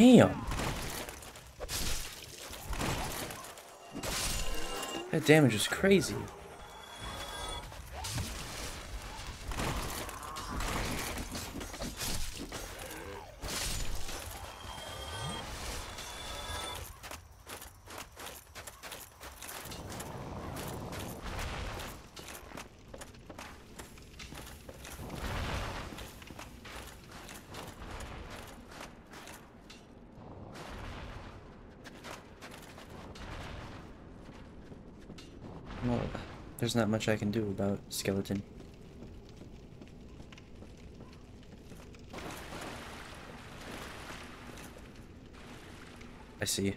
Damn. That damage is crazy. Well, there's not much I can do about skeleton. I see.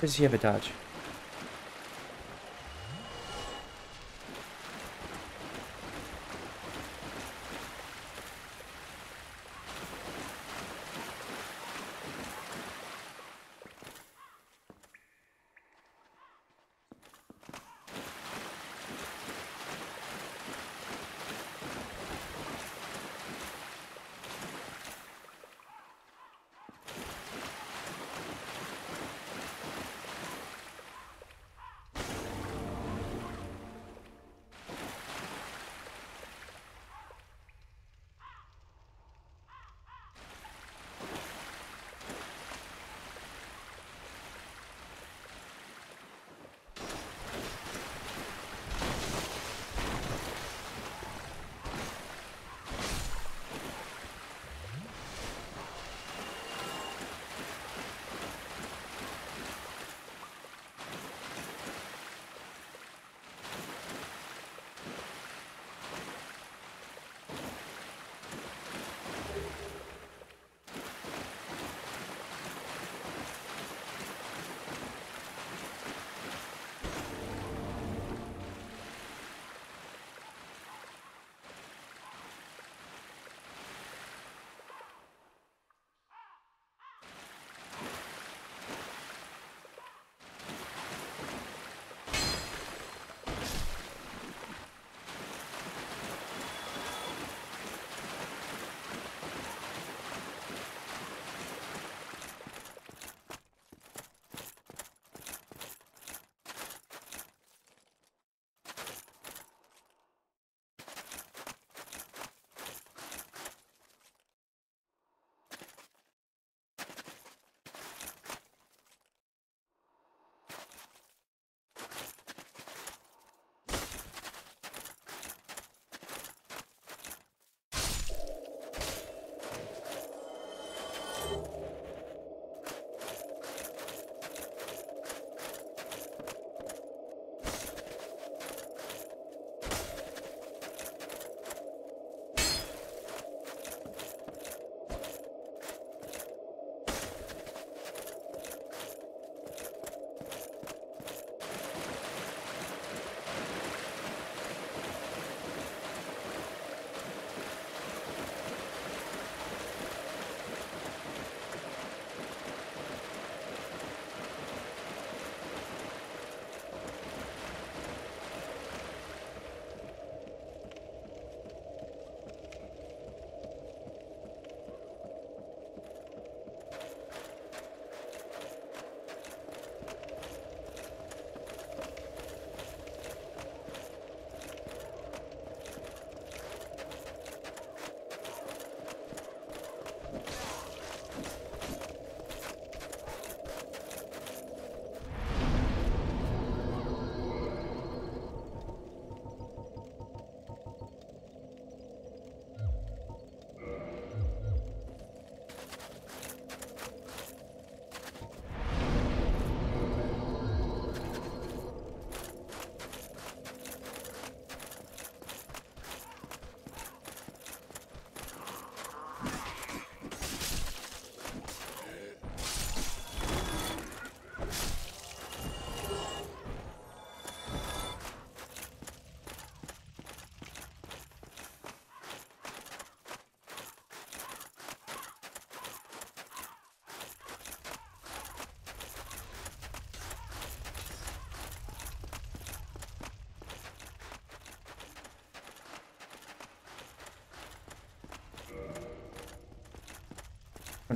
Does he have a dodge?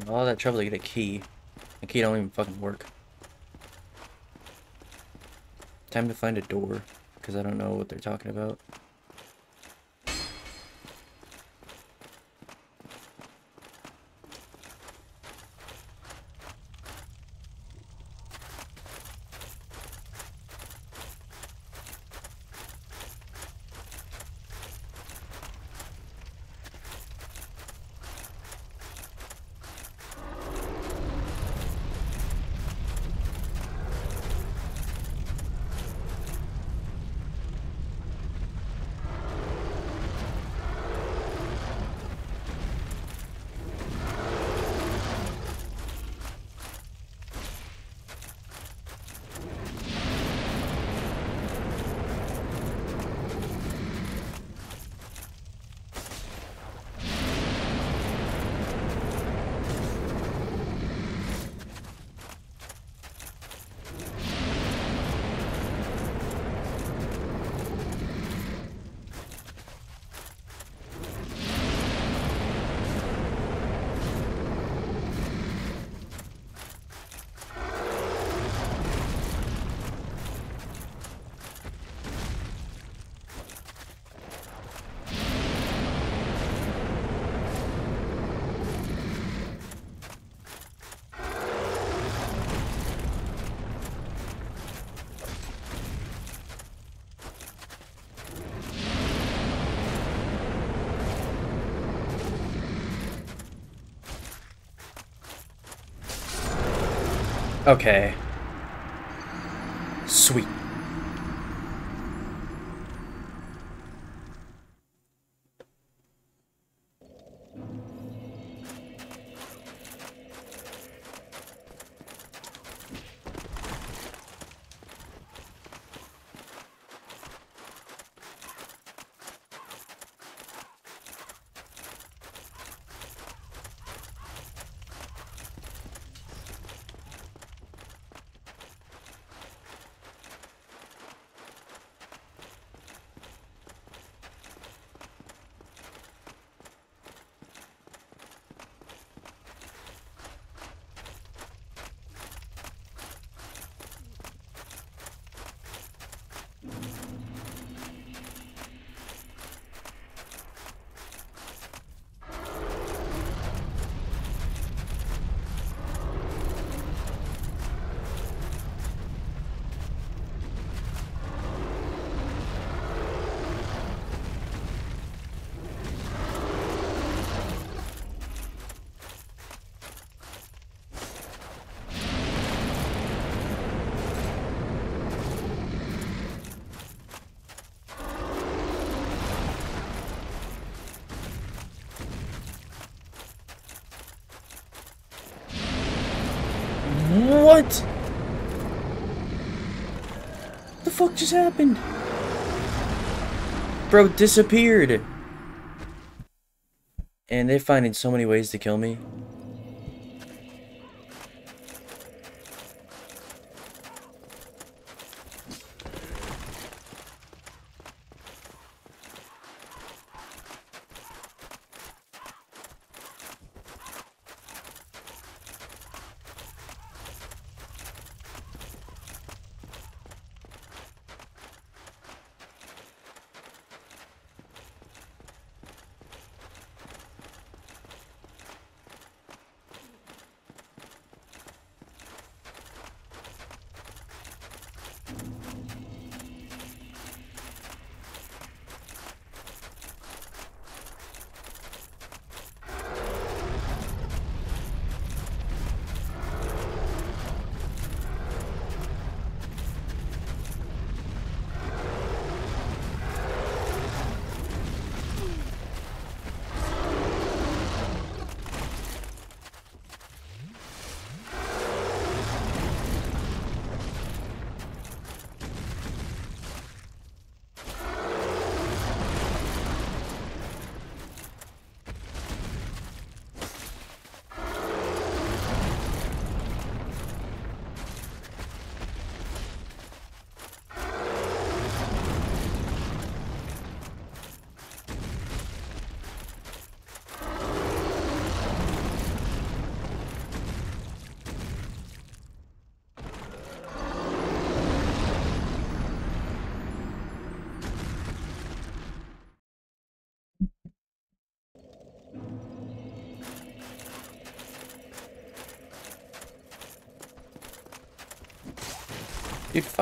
All that trouble to get a key. The key don't even fucking work. Time to find a door, because I don't know what they're talking about. Okay. Sweet. What? The fuck just happened? Bro disappeared. And they're finding so many ways to kill me.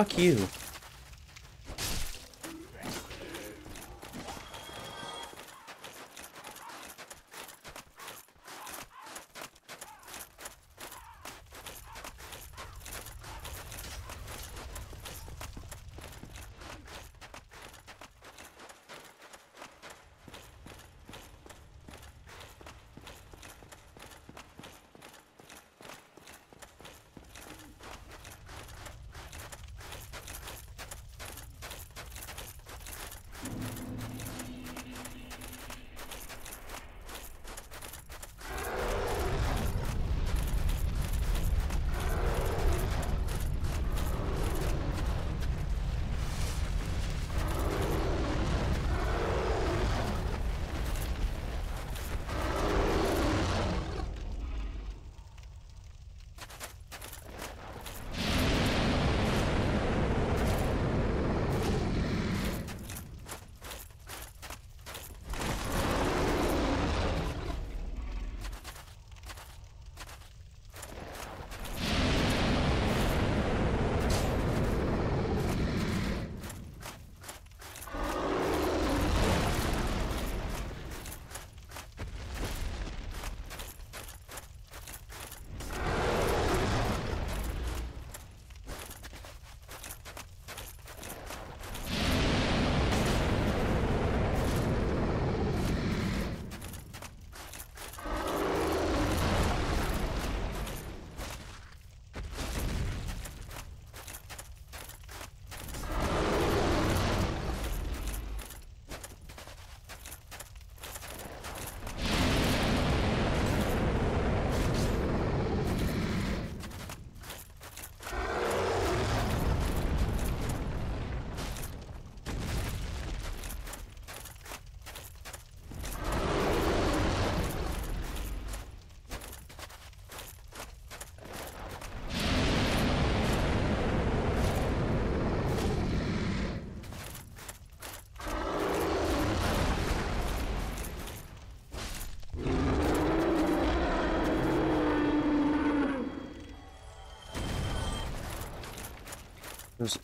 Fuck you.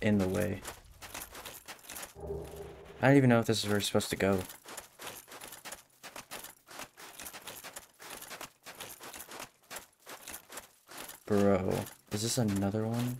In the way. I don't even know if this is where we're supposed to go. Bro, is this another one?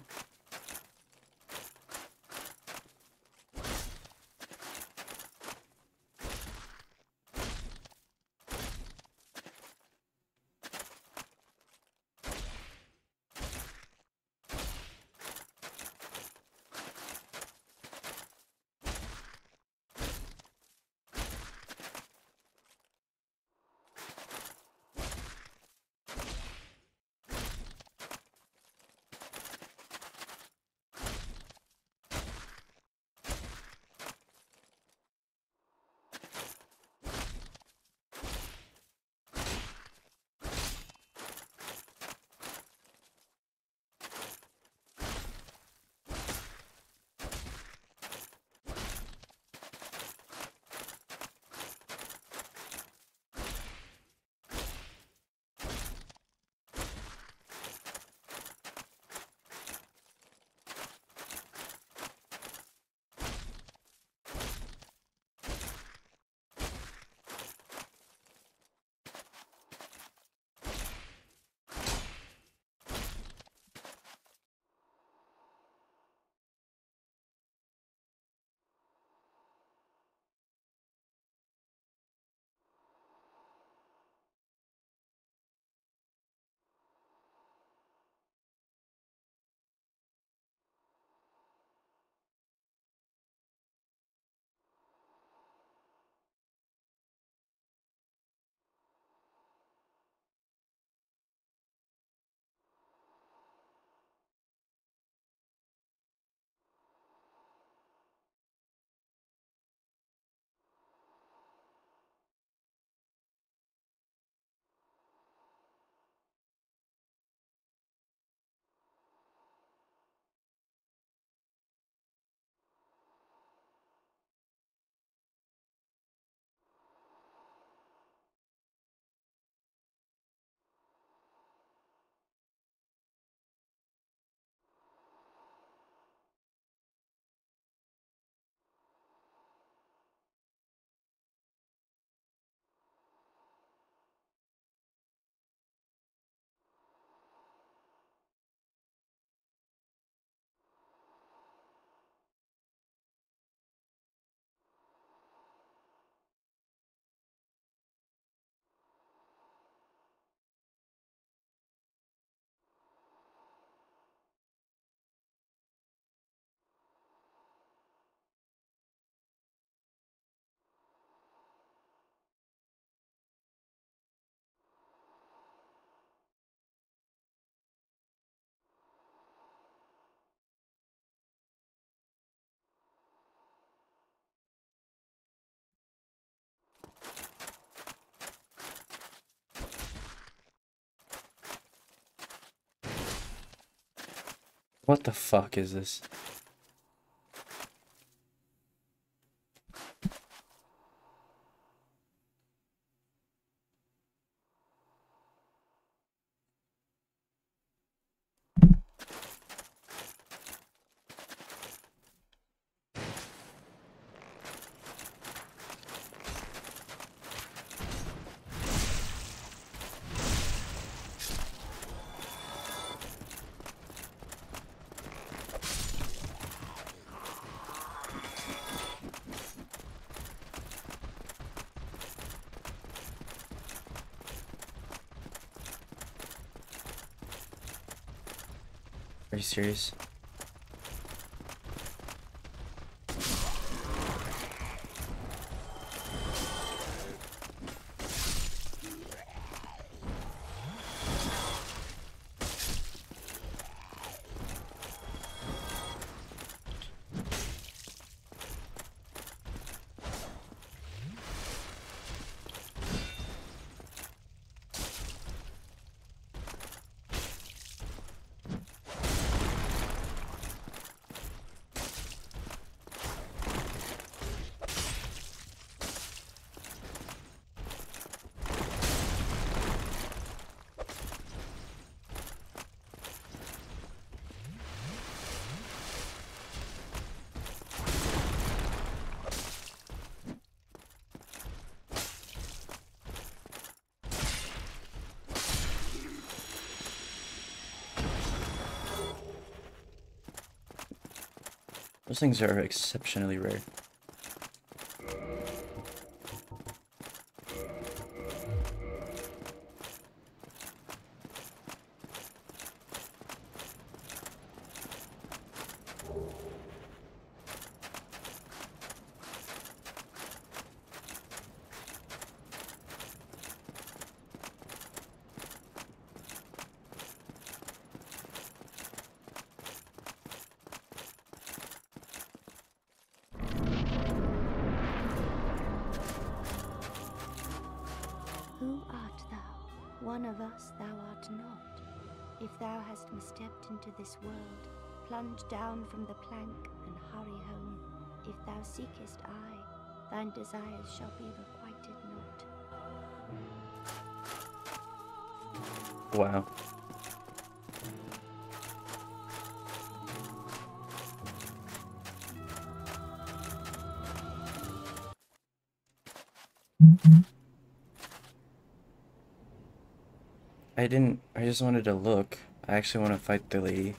What the fuck is this? Are Those things are exceptionally rare. This world, plunge down from the plank and hurry home. If thou seekest I, thine desires shall be requited not. Wow. I didn't, I just wanted to look. I actually want to fight the lady.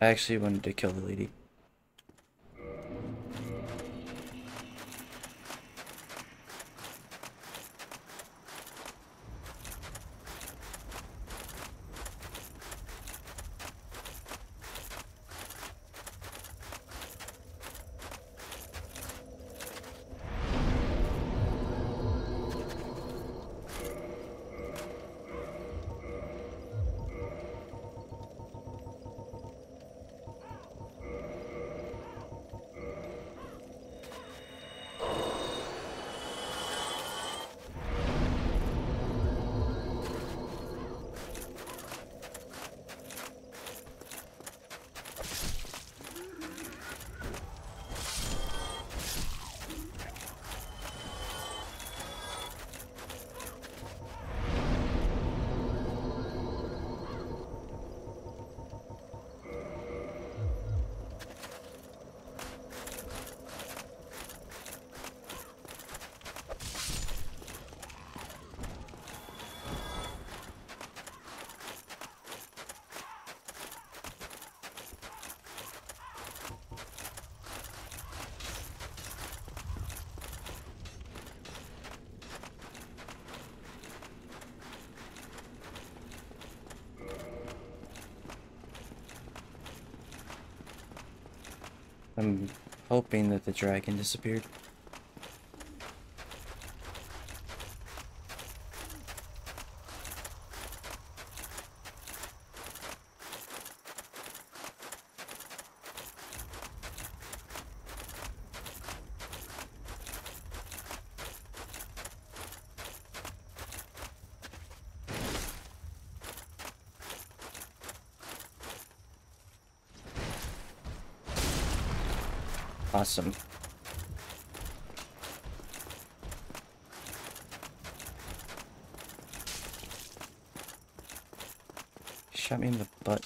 I actually wanted to kill the lady. Hoping that the dragon disappeared. Shot me in the butt.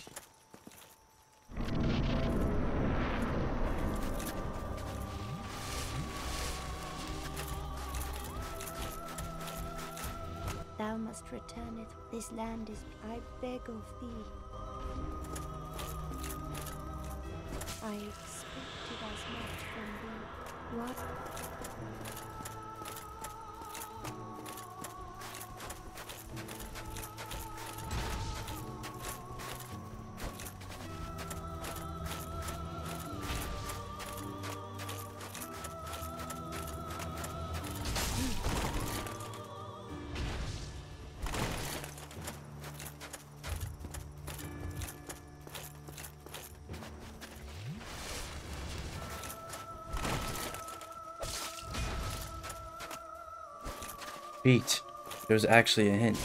Thou must return it. This land is, I beg of thee. I expected as much from thee. What? Beat. There's actually a hint.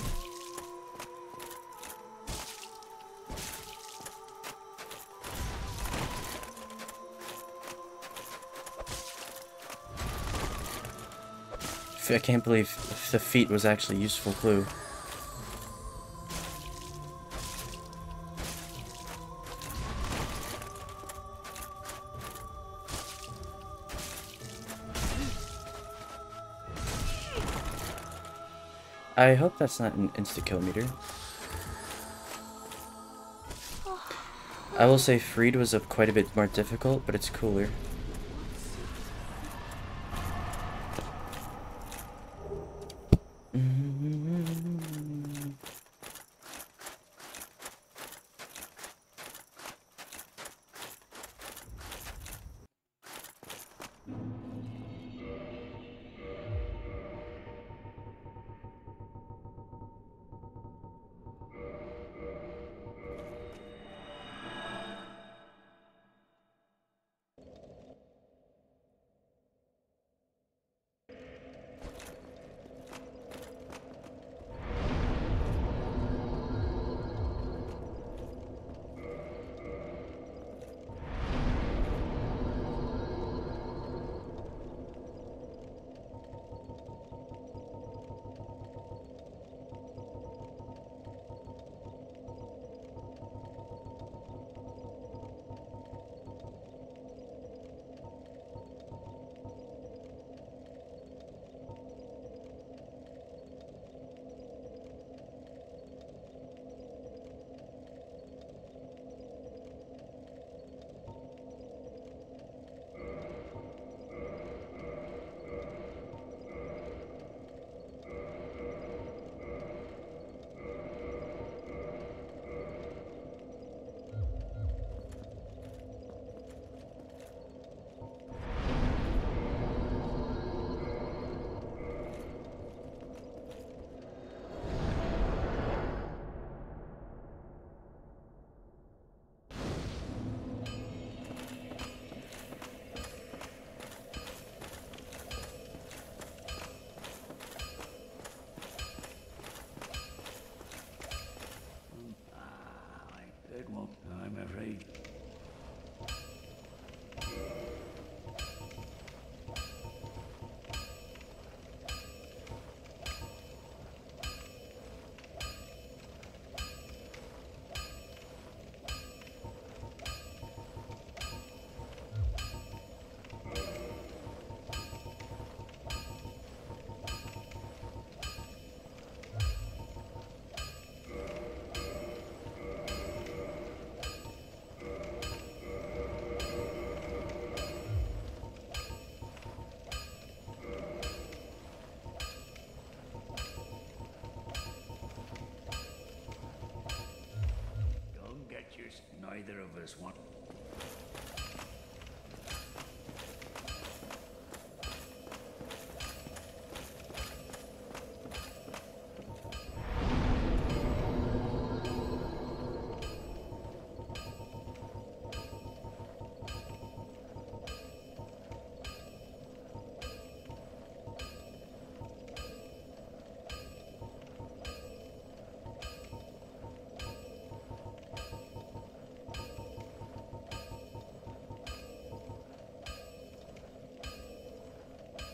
I can't believe the feet was actually a useful clue. I hope that's not an insta-kill meter. I will say Friede was a quite a bit more difficult, but it's cooler.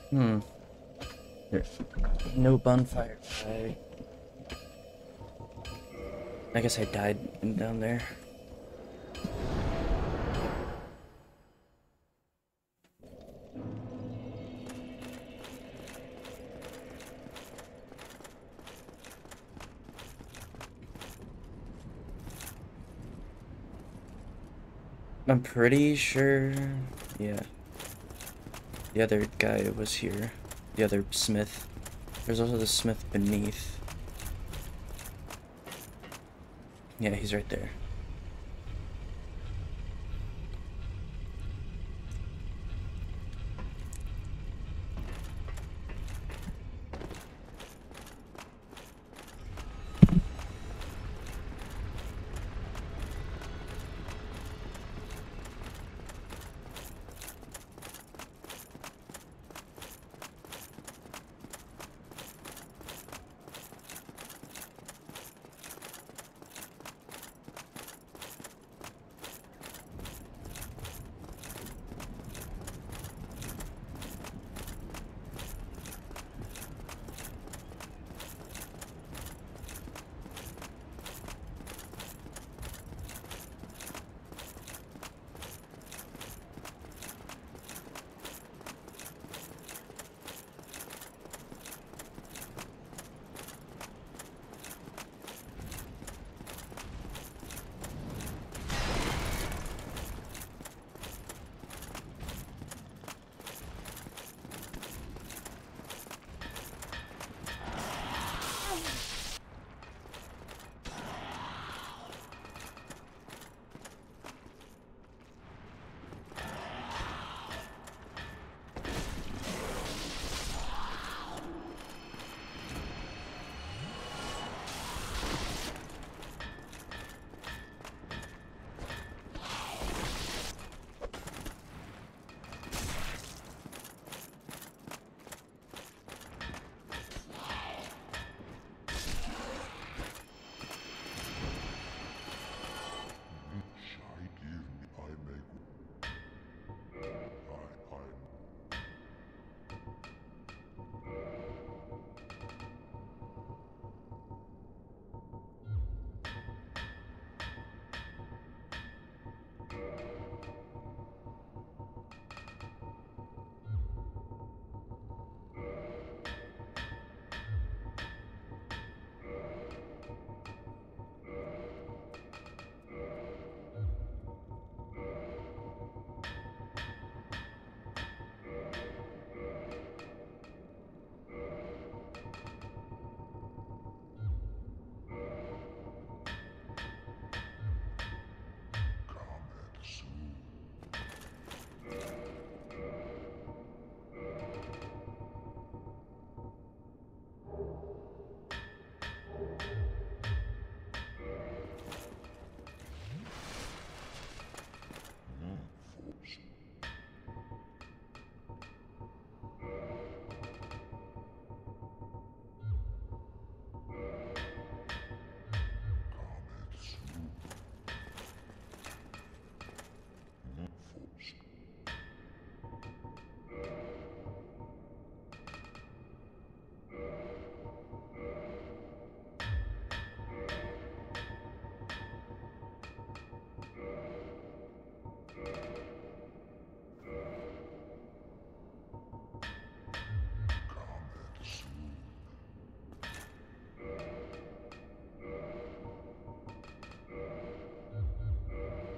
Hmm. There's no bonfire. I, I guess I died down there. I'm pretty sure, yeah. The other guy was here. The other smith. There's also the smith beneath. Yeah, he's right there.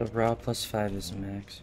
The raw plus five is max.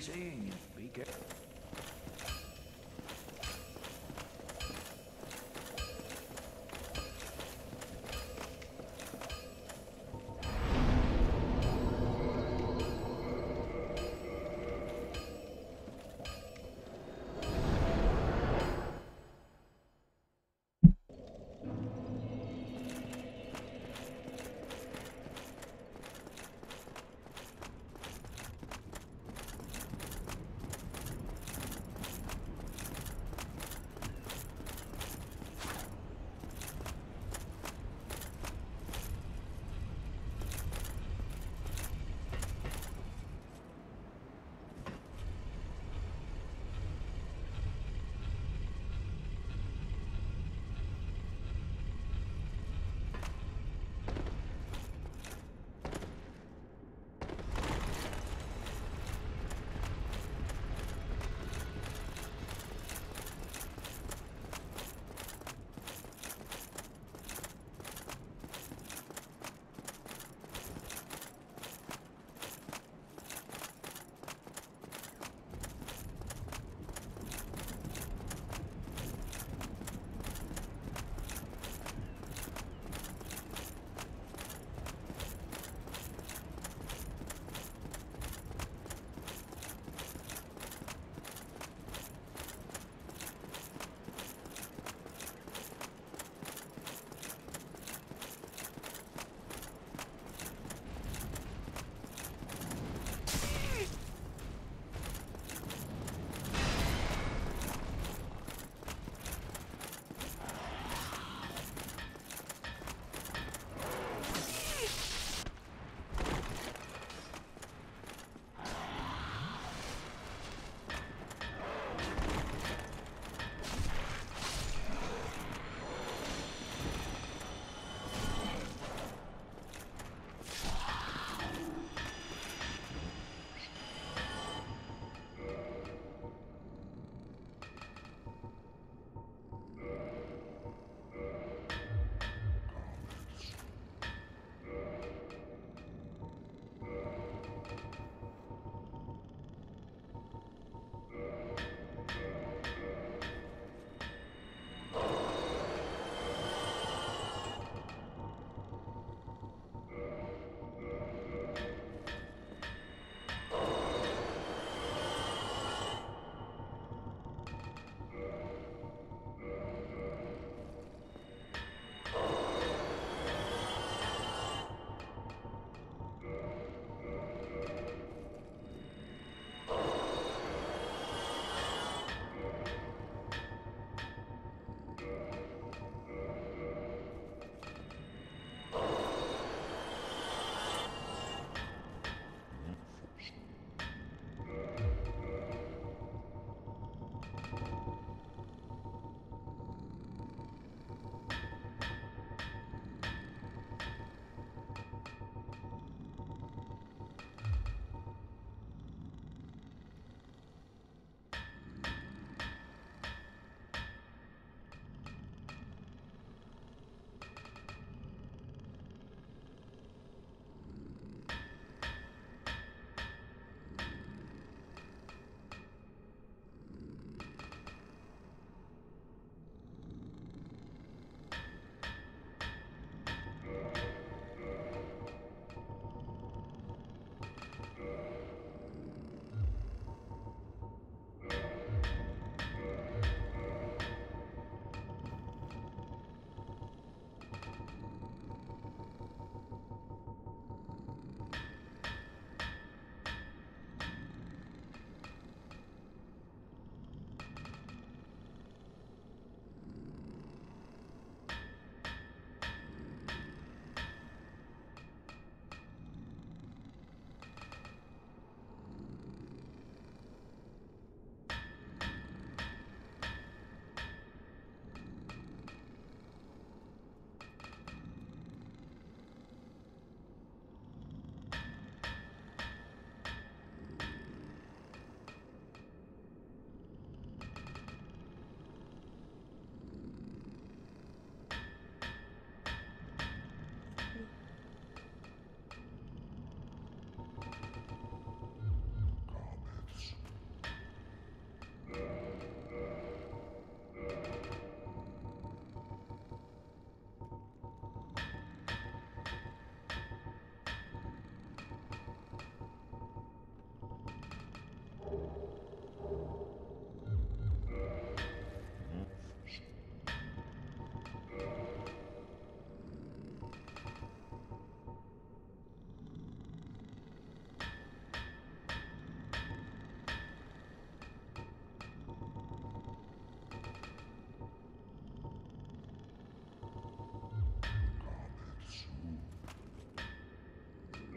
Be seeing you.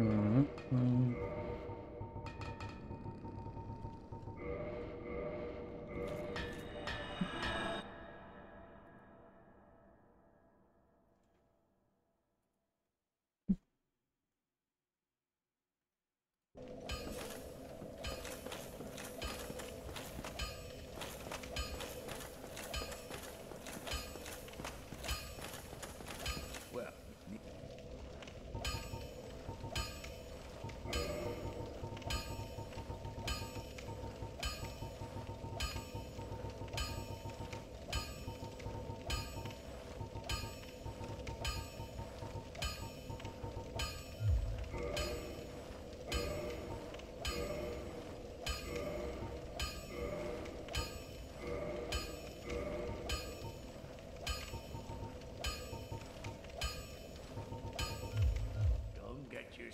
Mm-hmm.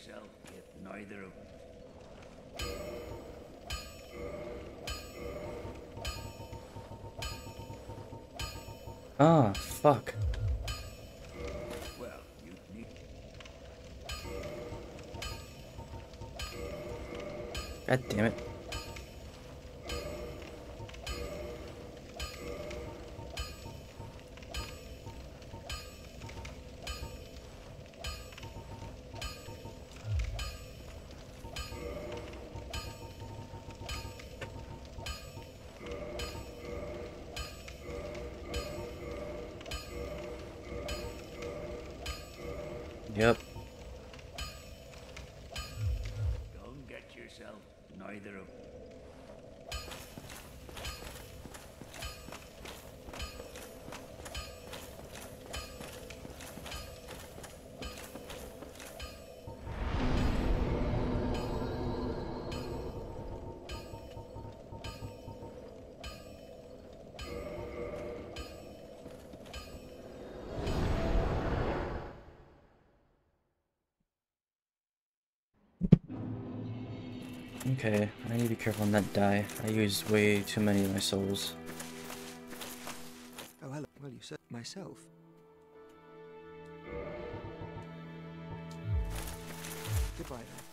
Don't get neither of... Ah, fuck. Well, you need... God damn it. Okay, I need to be careful on that die. I used way too many of my souls. Oh, hello. Well, you said myself. Goodbye then.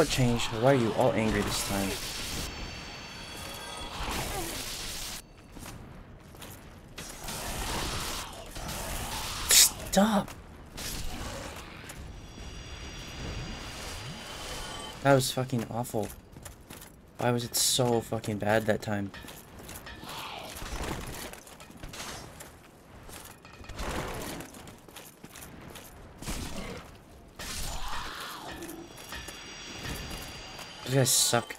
What changed? Why are you all angry this time? Stop! That was fucking awful. Why was it so fucking bad that time? Guys suck.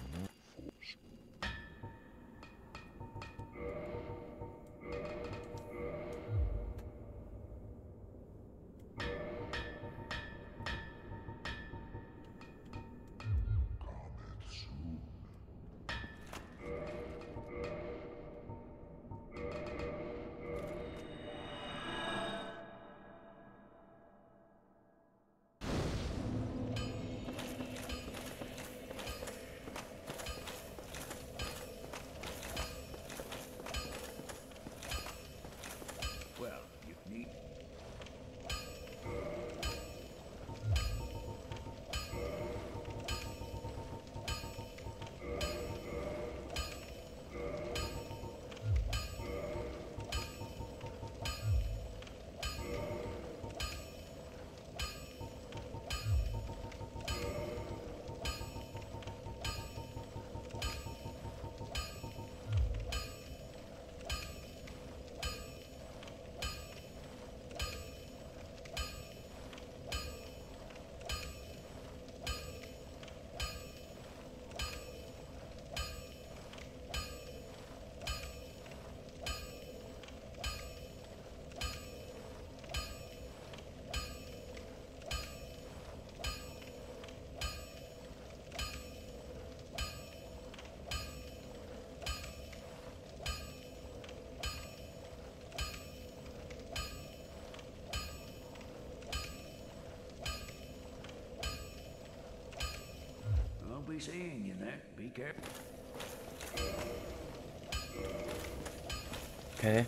Okay.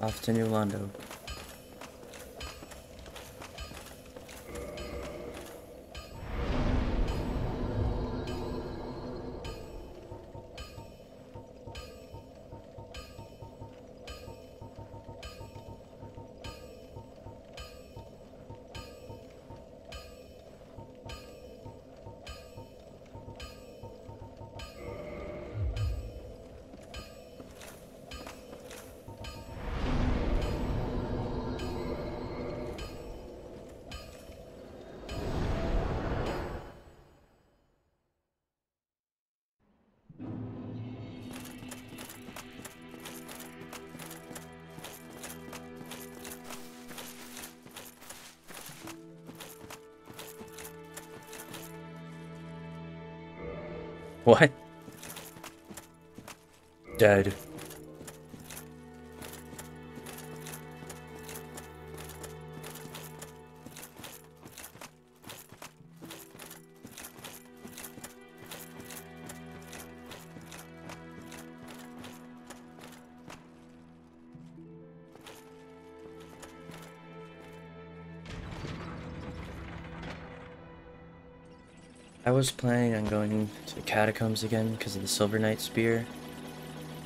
Off to New Londo. Dead. I was planning on going to the catacombs again because of the Silver Knight spear,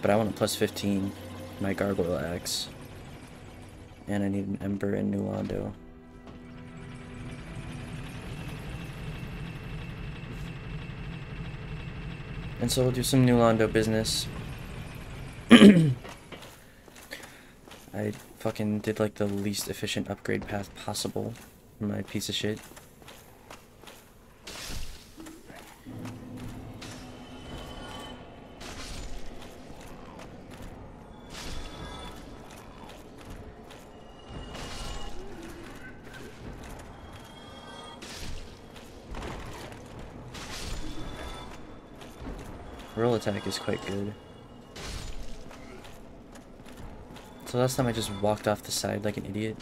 but I want a plus 15 my gargoyle axe, and I need an ember and New Londo. And so we'll do some New Londo business. I fucking did like the least efficient upgrade path possible my piece of shit. Attack is quite good. So last time I just walked off the side like an idiot.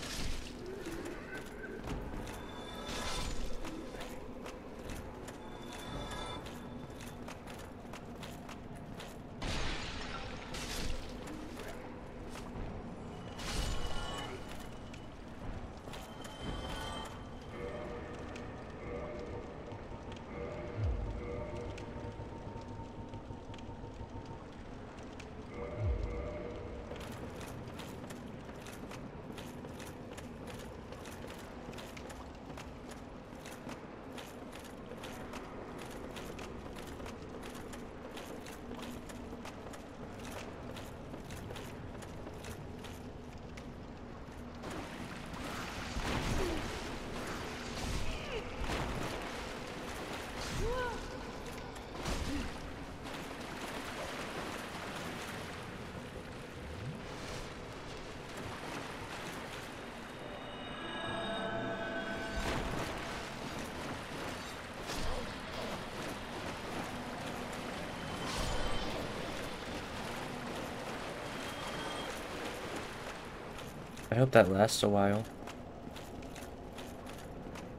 I hope that lasts a while.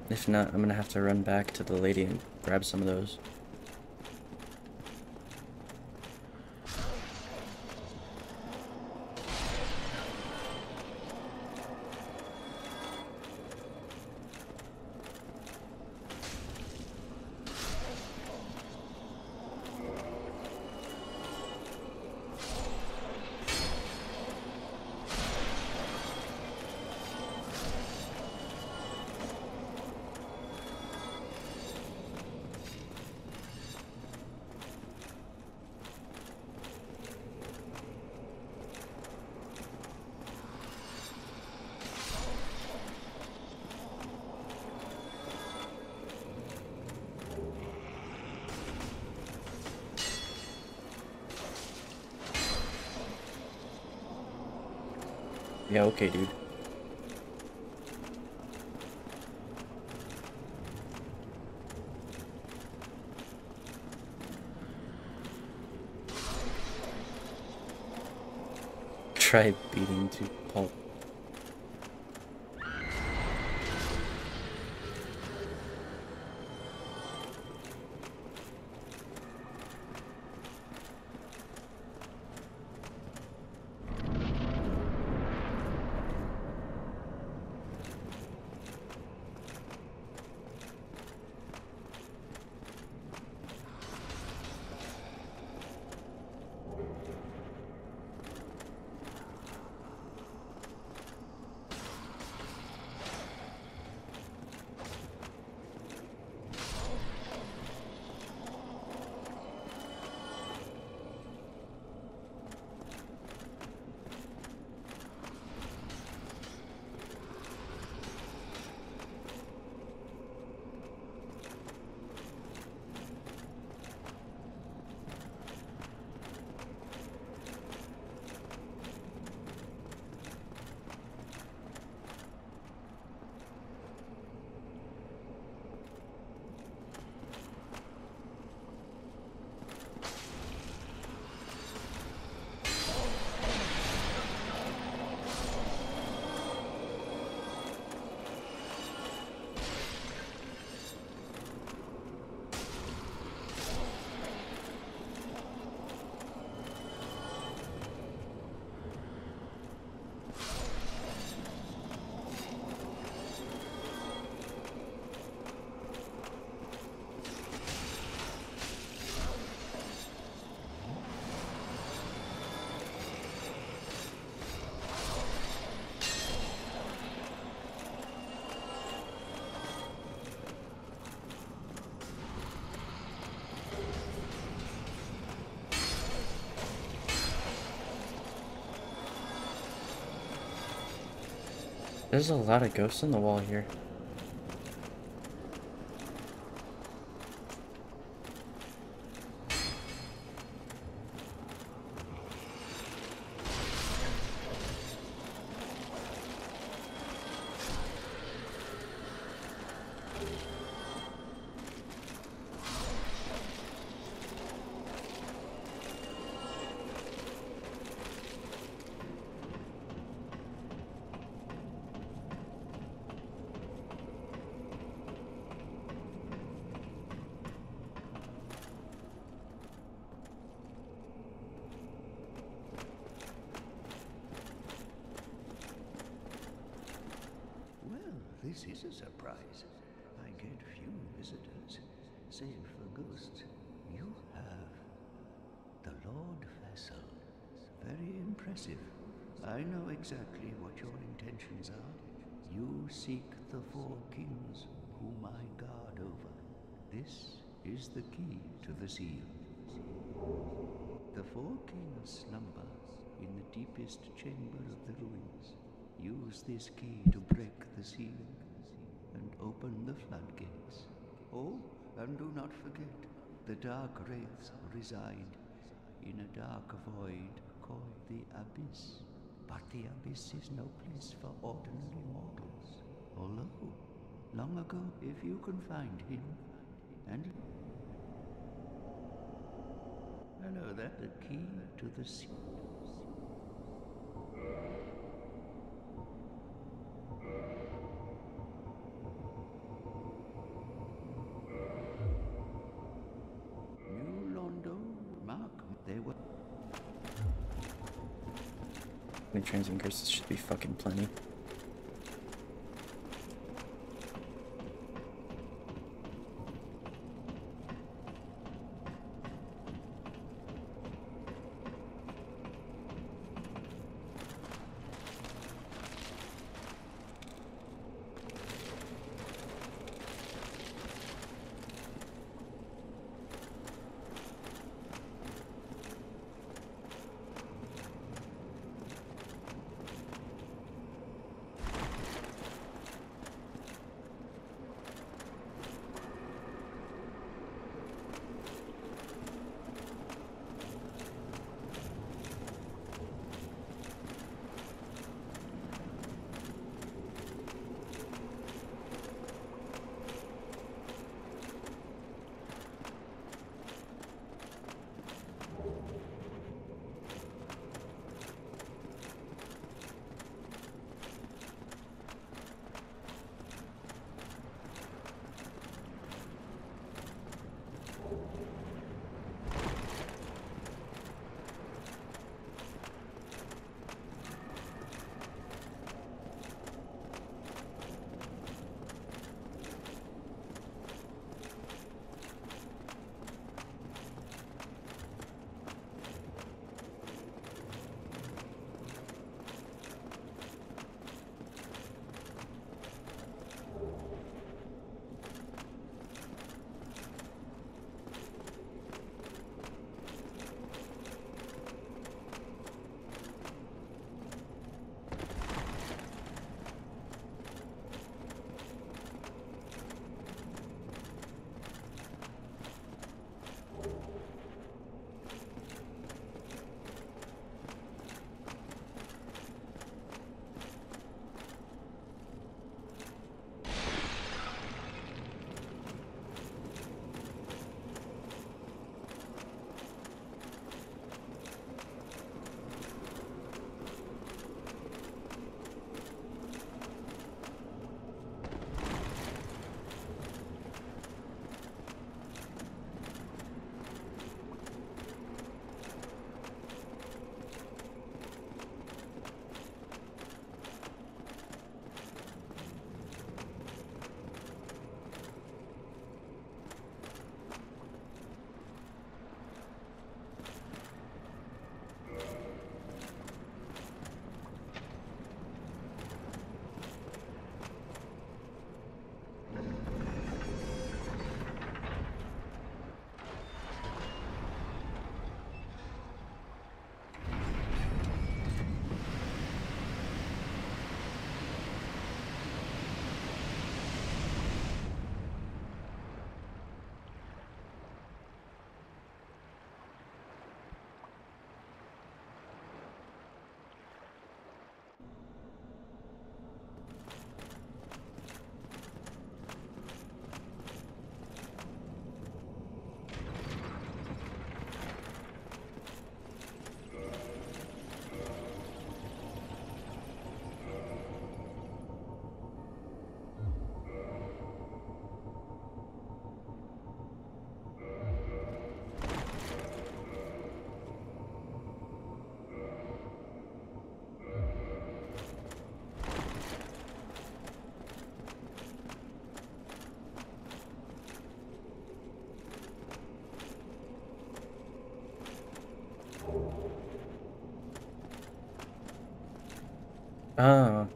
If not, I'm gonna have to run back to the lady and grab some of those. Okay, dude. There's a lot of ghosts on the wall here. Well, this is a surprise. I get few visitors, save for ghosts. You have the Lord Vessel. Very impressive. I know exactly what your intentions are. You seek the four kings whom I guard over. This is the key to the seal. The four kings slumber in the deepest chamber of the ruins. Use this key to break the seal open the floodgates. Oh, and do not forget, the dark wraiths reside in a dark void called the Abyss. But the Abyss is no place for ordinary mortals. Although, long ago, if you can find him and know that the key to the sea. Transient curses should be fucking plenty. Oh.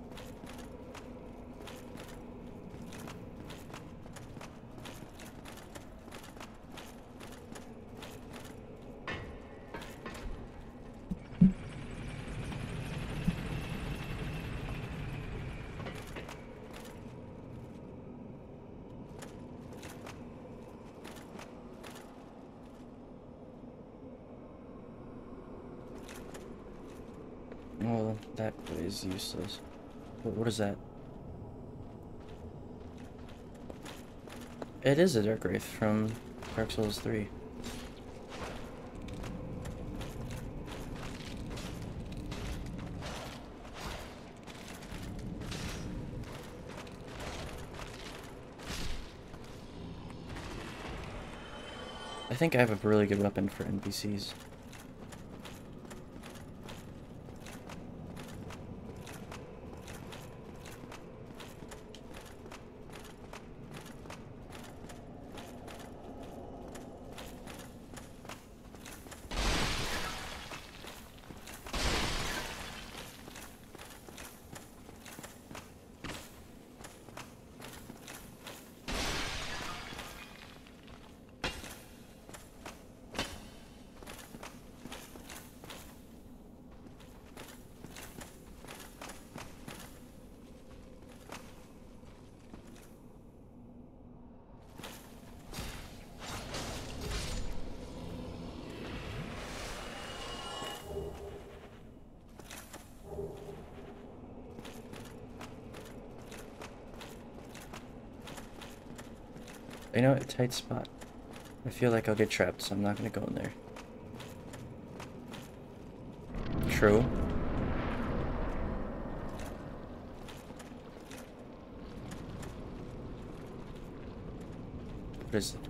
Well, that is useless. But what is that? It is a Dark Wraith from Dark Souls 3. I think I have a really good weapon for NPCs. Tight spot. I feel like I'll get trapped, so I'm not gonna go in there. True. What is it?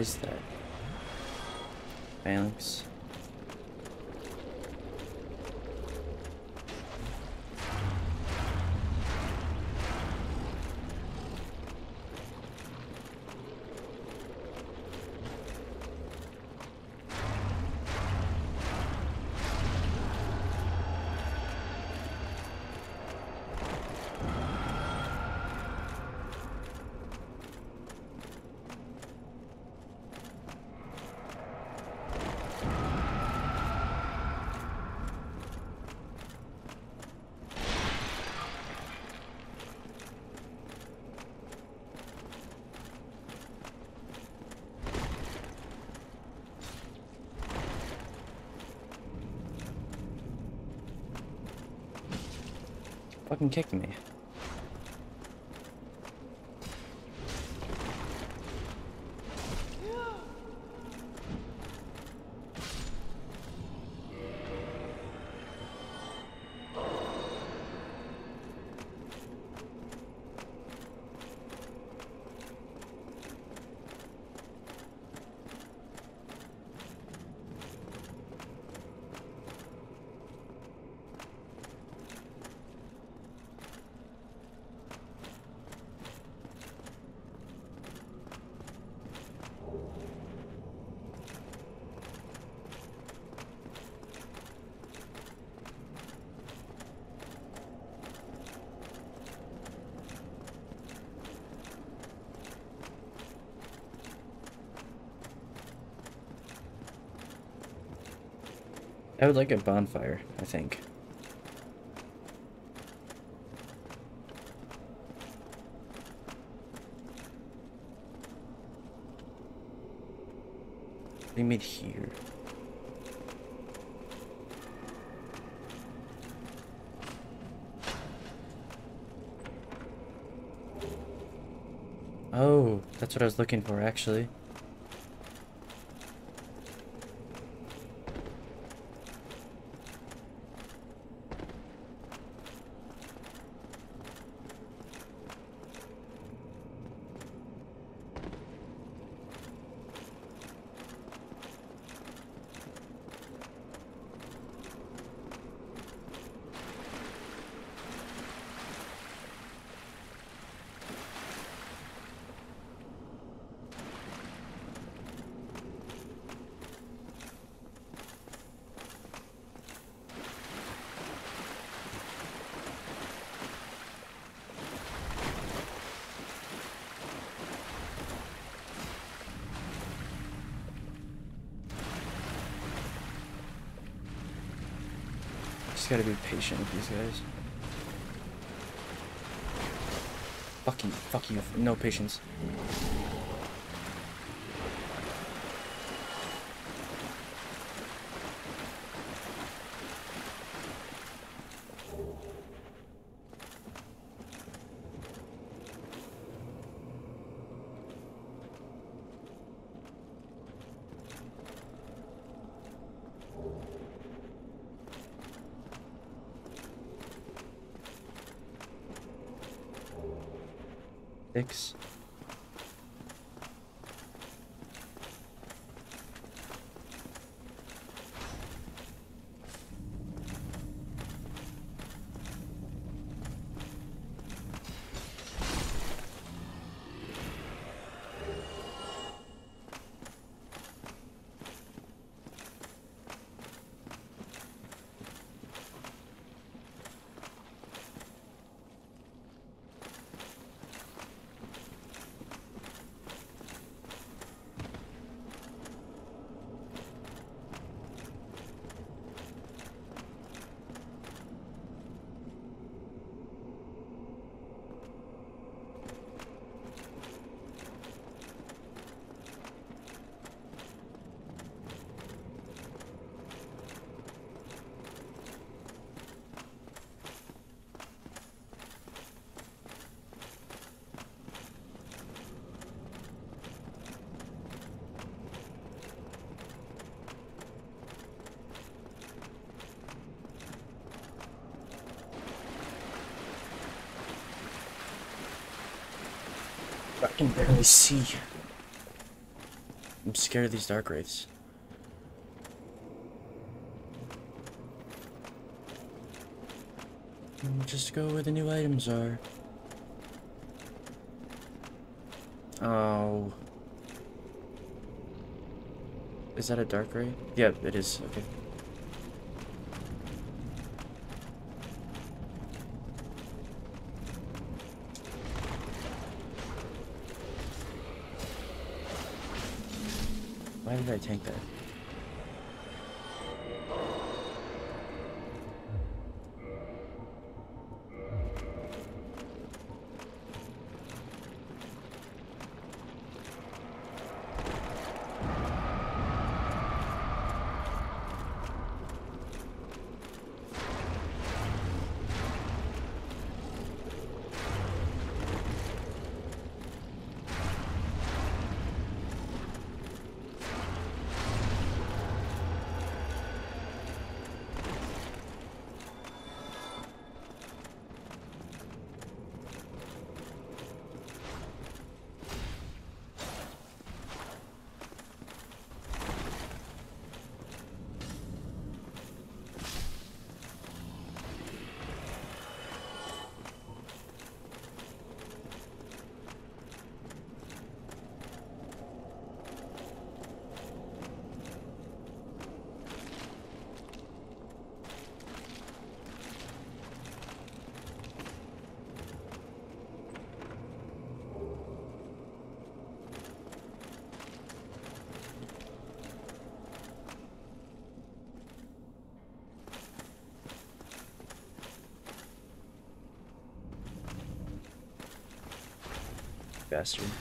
Is that? Fucking kicked me. Would like a bonfire, I think. They made here. Oh, that's what I was looking for actually. Gotta be patient with these guys. Fuck you, fuck you, no patience. Barely see. I'm scared of these dark wraiths. Mm, Just go where the new items are. Oh. Is that a dark wraith? Yeah, it is. Okay. Tank that? Bastard.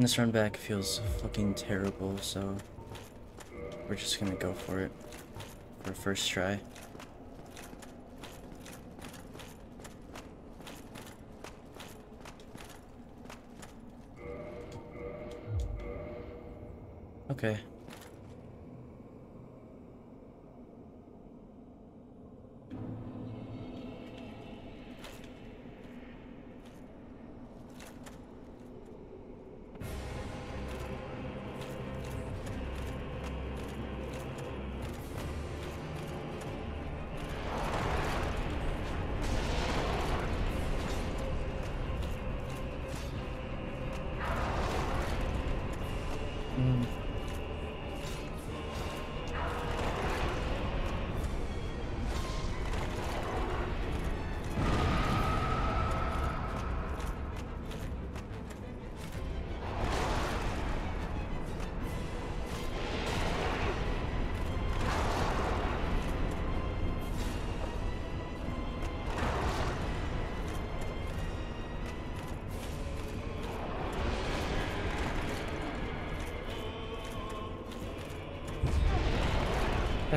This run back feels fucking terrible, so we're just gonna go for it for first try. Okay.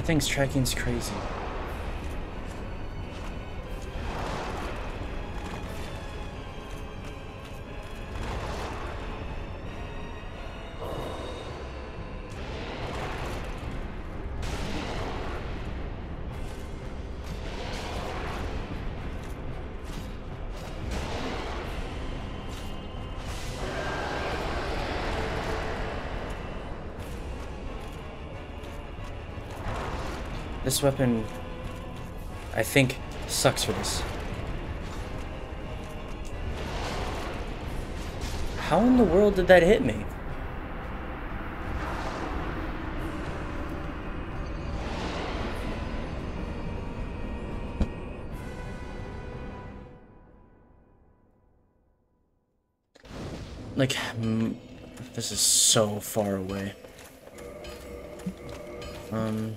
Thing's tracking's crazy. This weapon, I think, sucks for this. How in the world did that hit me? Like, mm, this is so far away. Um...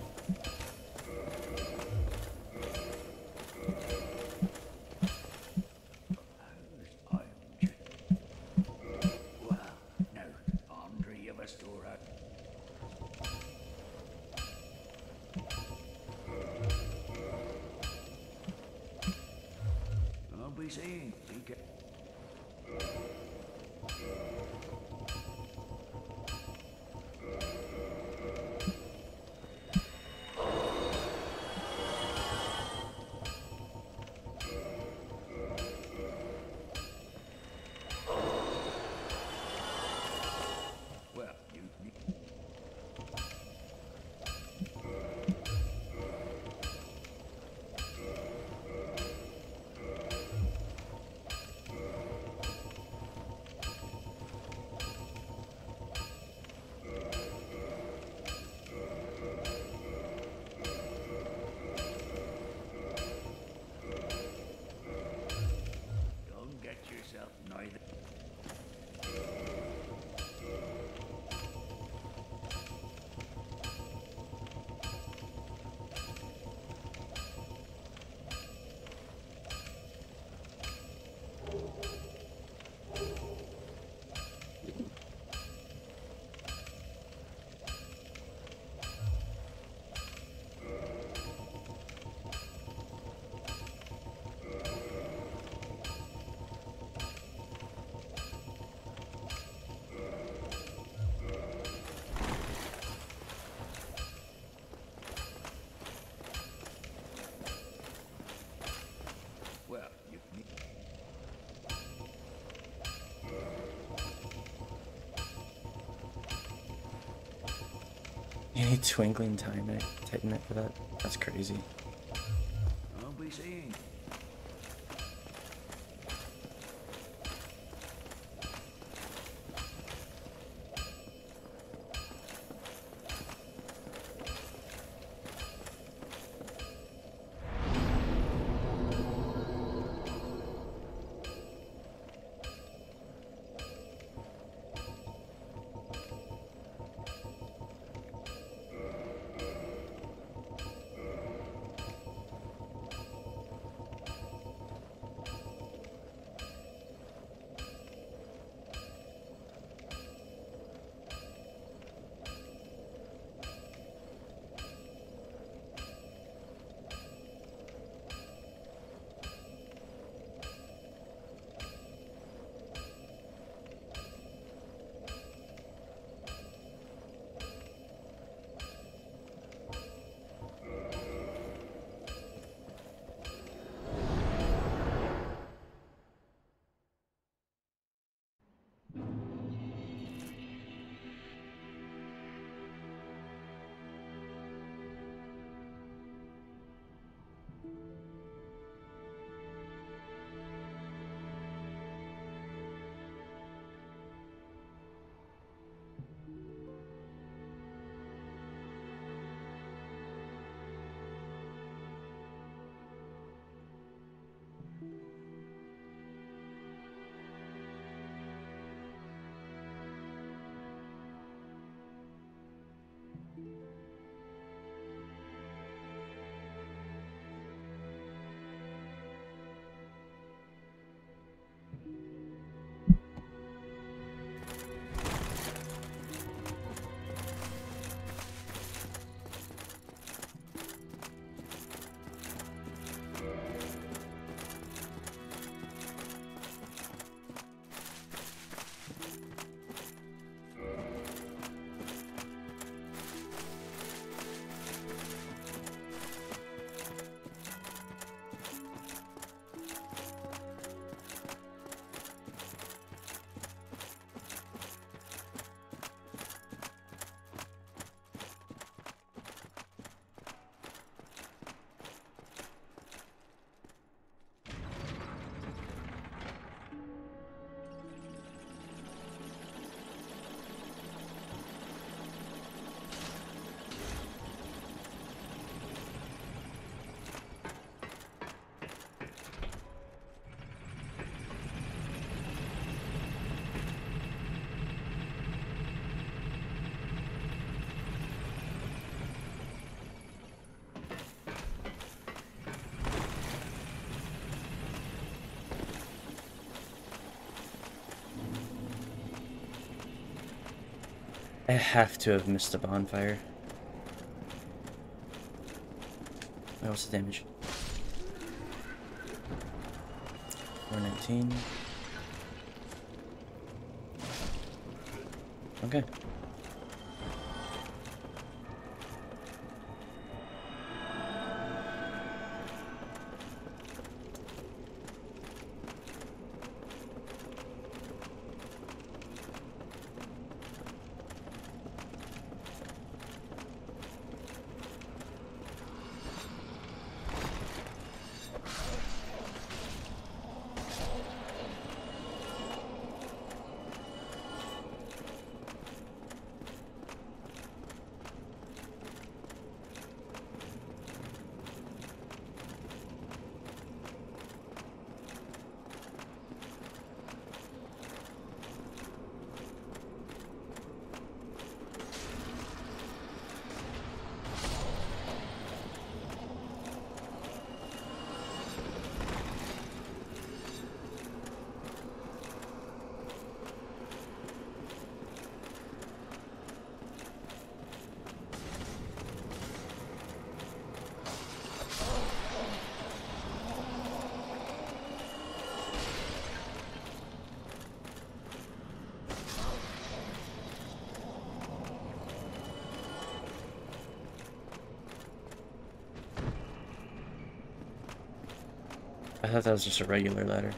twinkling time eh, titan for that? That's crazy. I have to have missed the bonfire. What's the damage? 419. Thought that was just a regular ladder.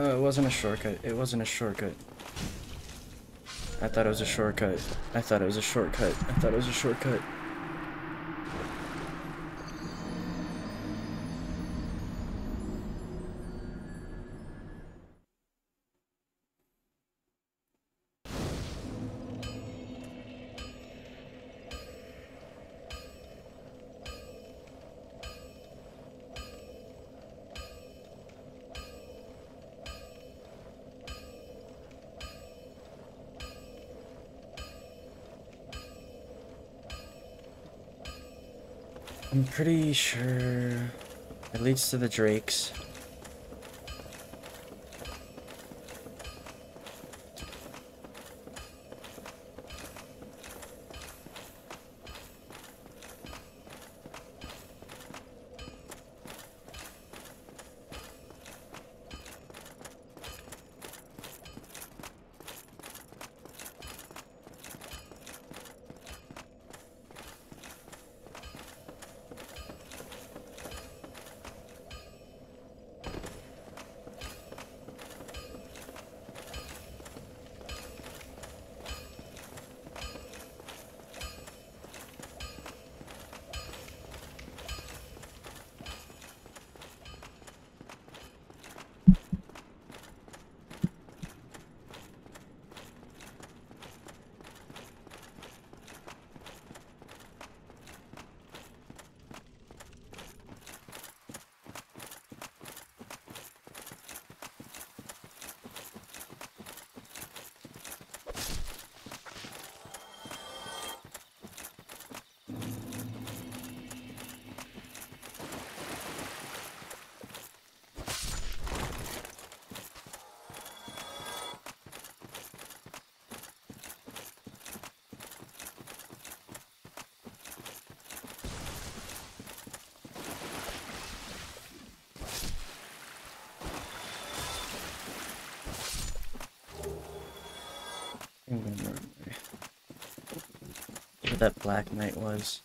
Oh, it wasn't a shortcut. It wasn't a shortcut. I thought it was a shortcut. I thought it was a shortcut. I thought it was a shortcut. I'm pretty sure it leads to the drakes. Black Knight was.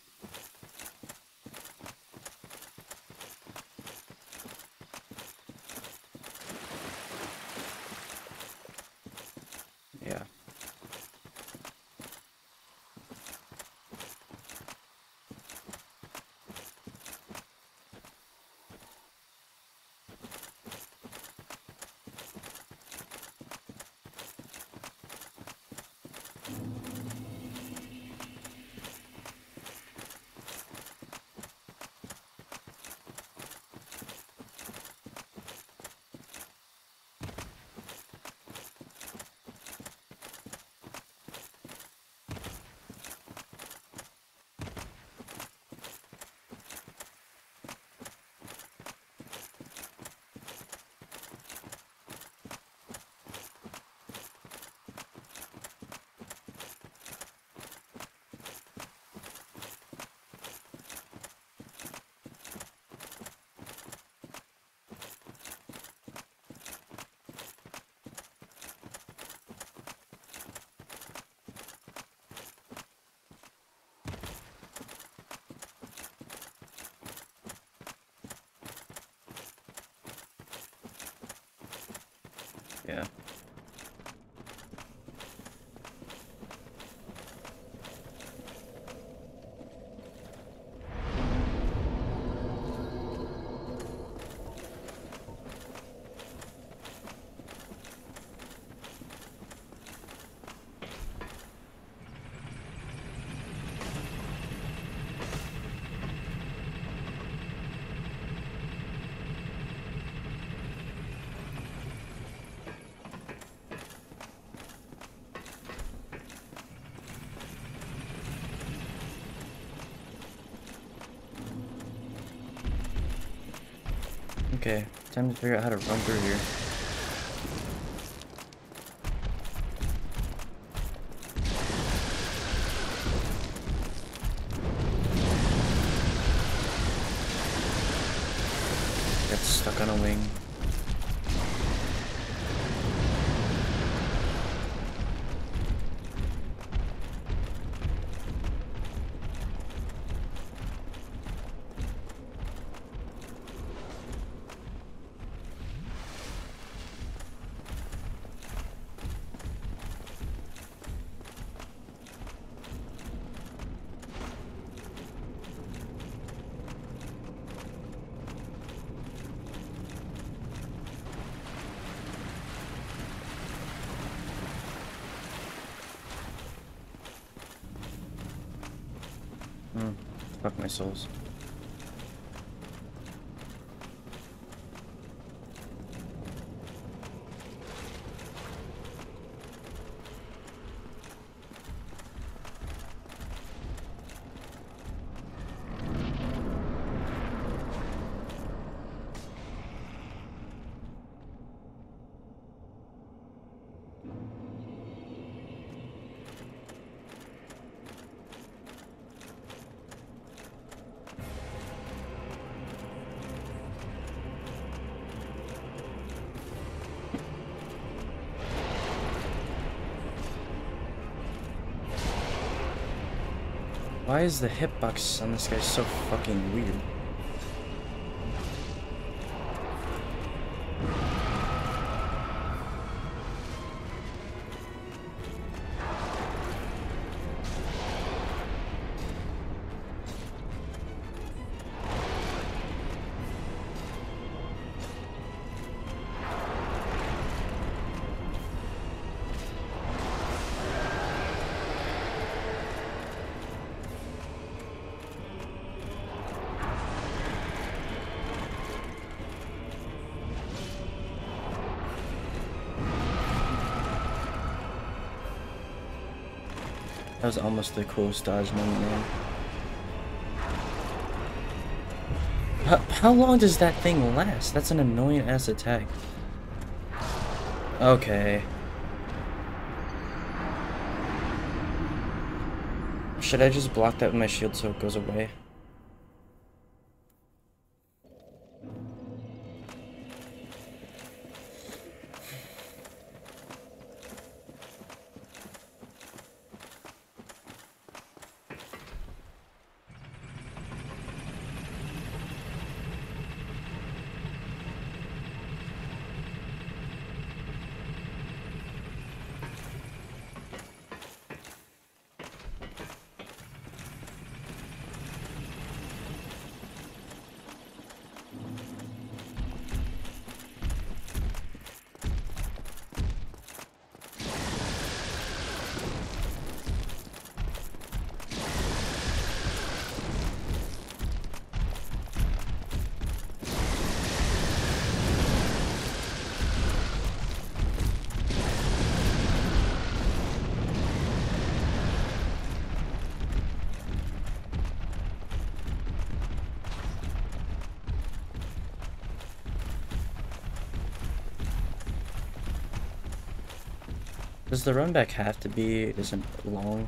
Time to figure out how to run through here. Fuck Why is the hitbox on this guy so fucking weird? That was almost the coolest dodge moment. How, how long does that thing last? That's an annoying ass attack. Okay. Should I just block that with my shield so it goes away? Does the run back have to be it isn't long?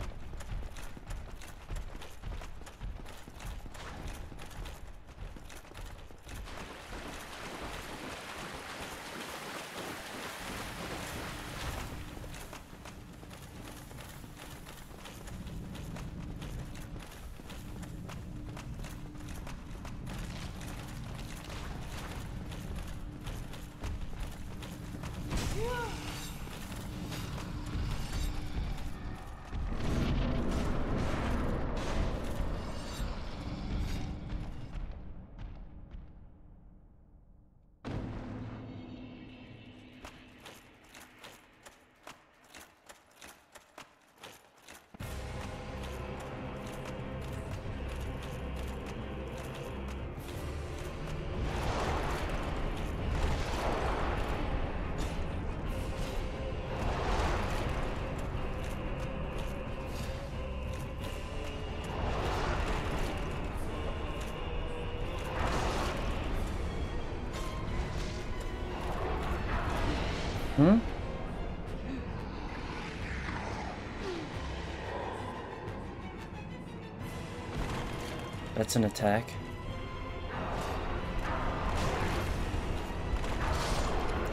An attack.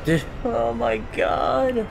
Dude, oh my god.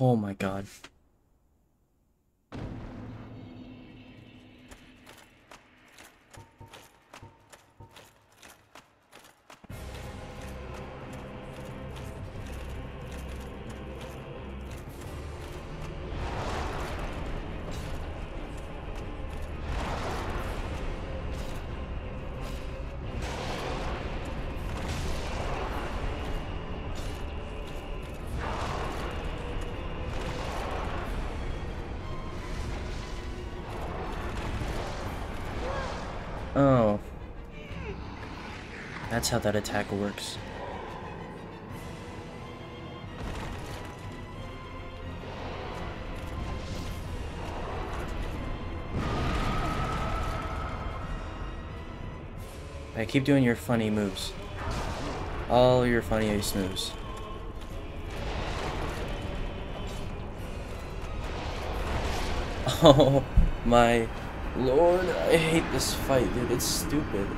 Oh my god. That's how that attack works. I keep doing your funny moves. All your funniest moves. Oh my lord, I hate this fight, dude. It's stupid.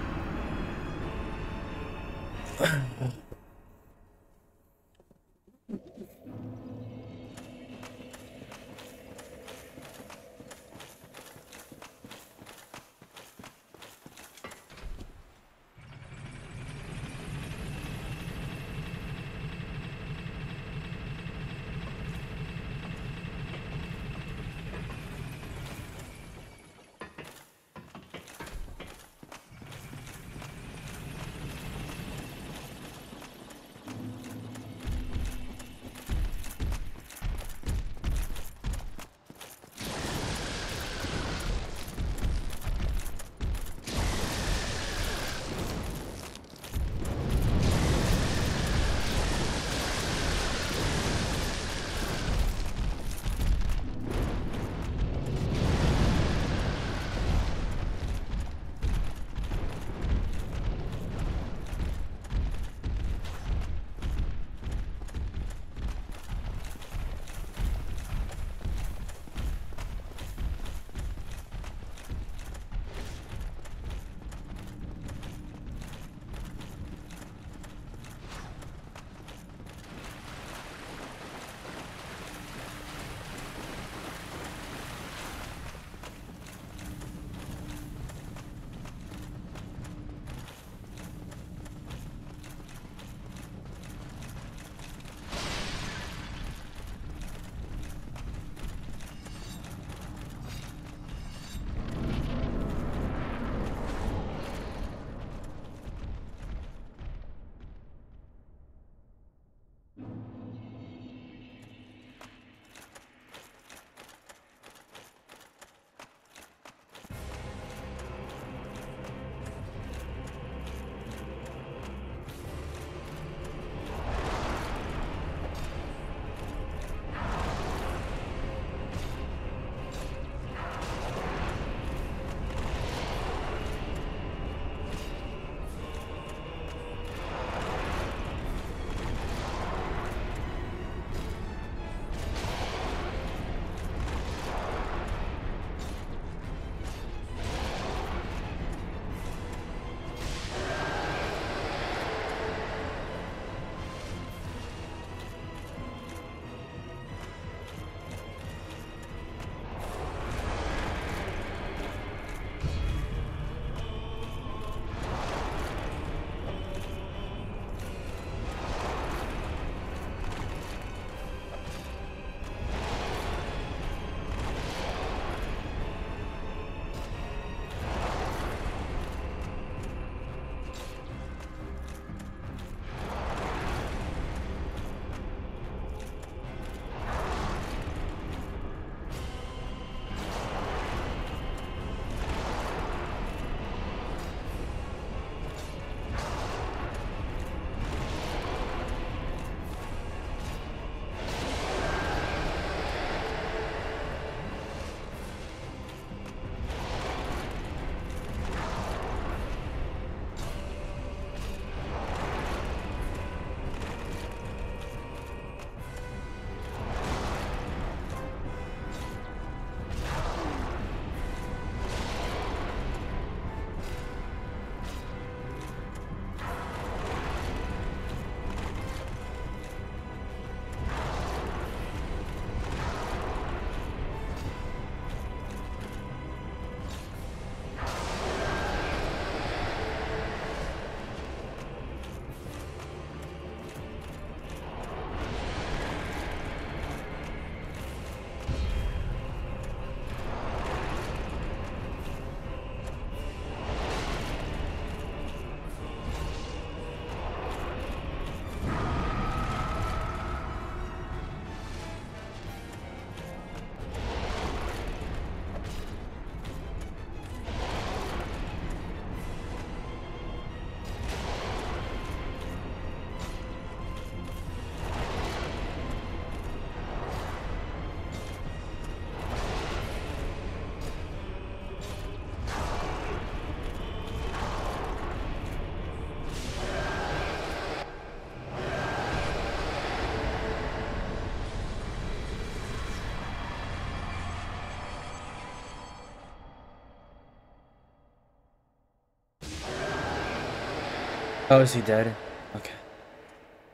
Oh, is he dead? Okay.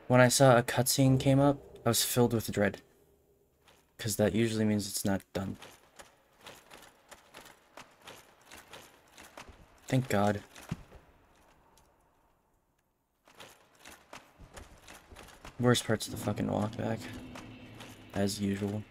When I saw a cutscene came up, I was filled with dread. Because that usually means it's not done. Thank God. Worst part's of the fucking walk back. As usual.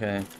Okay.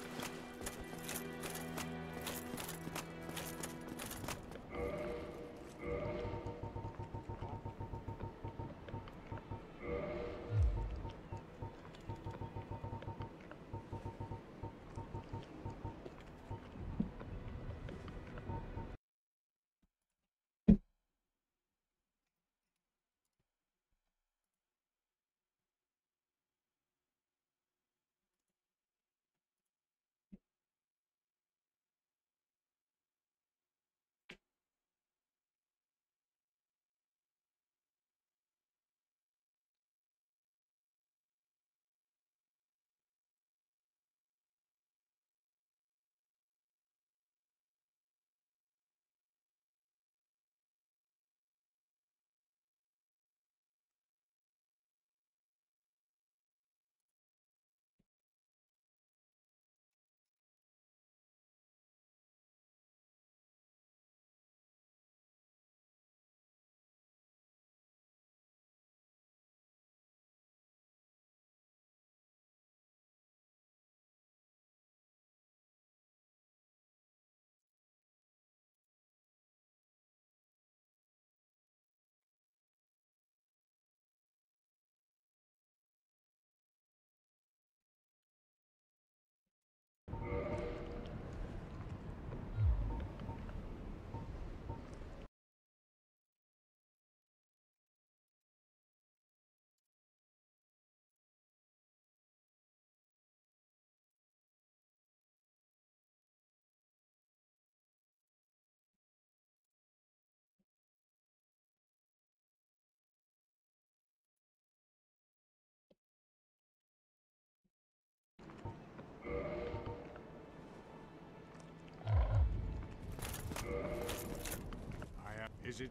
It?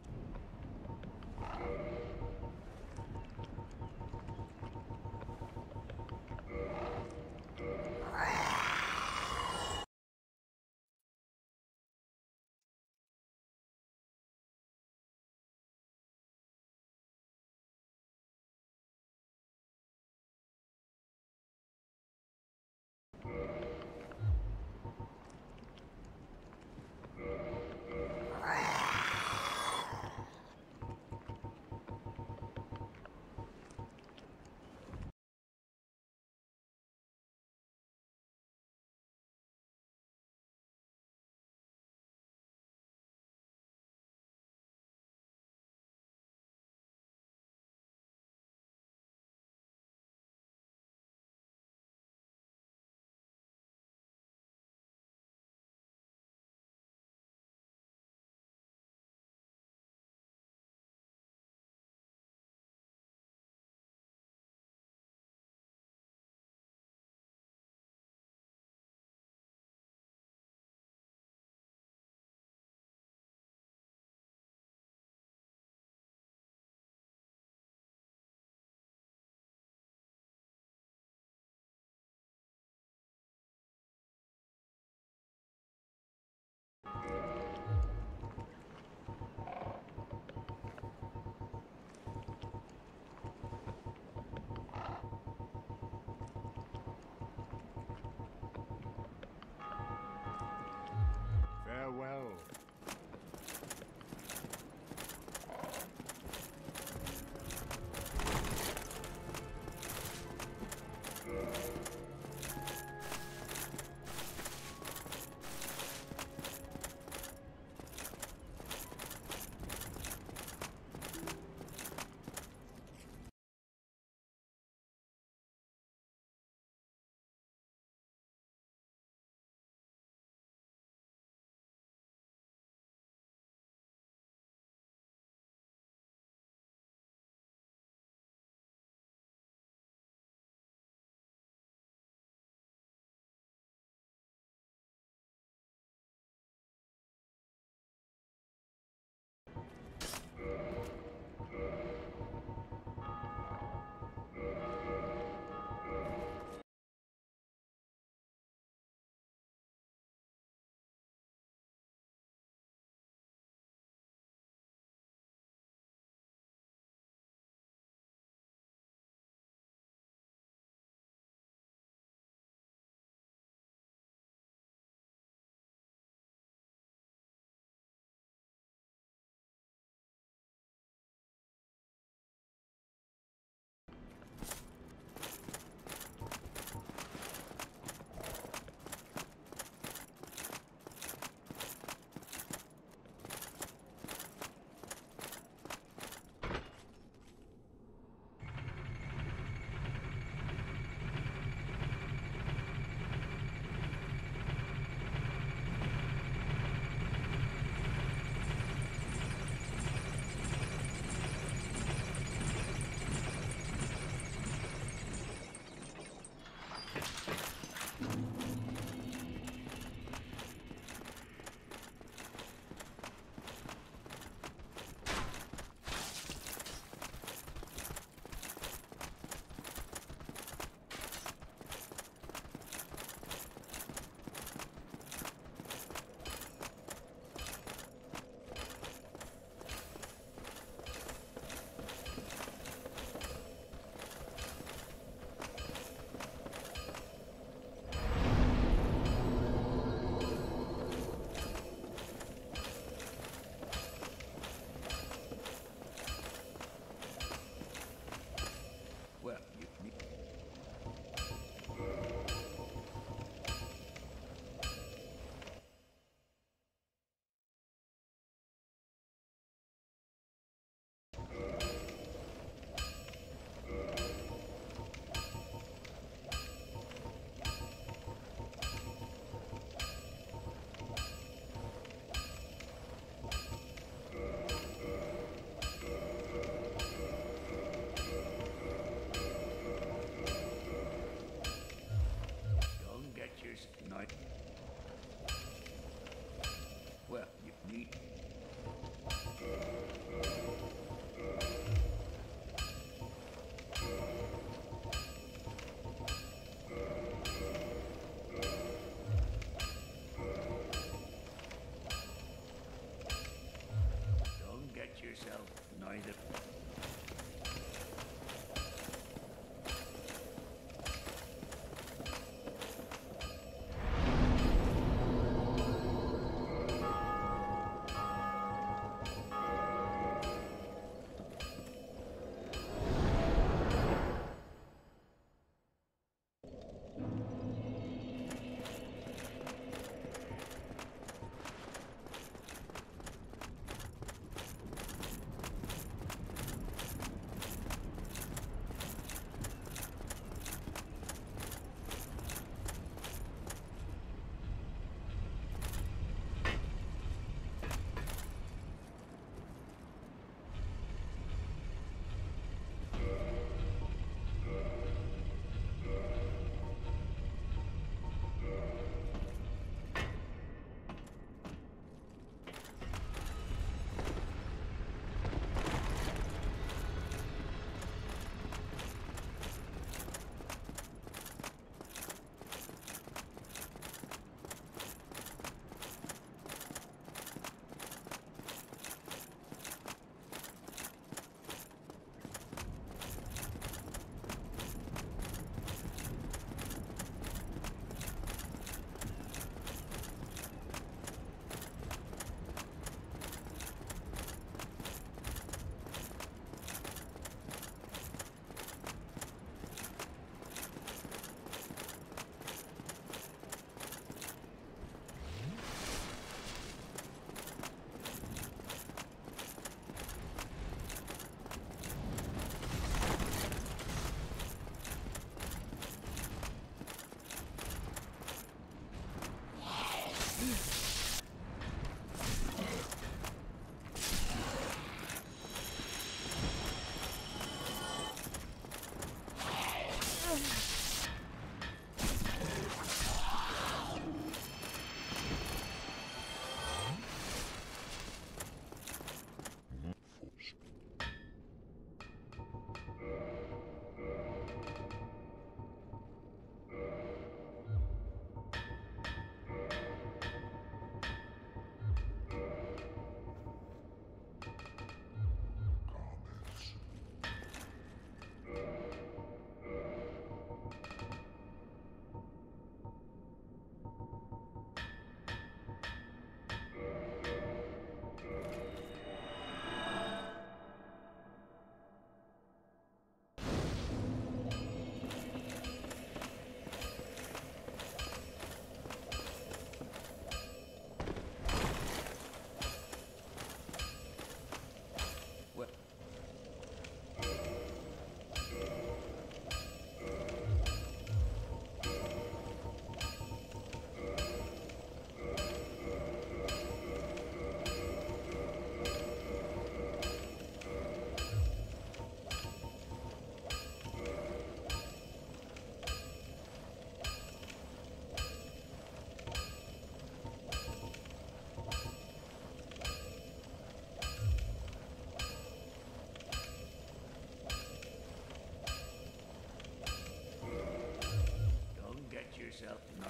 yourself.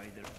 either.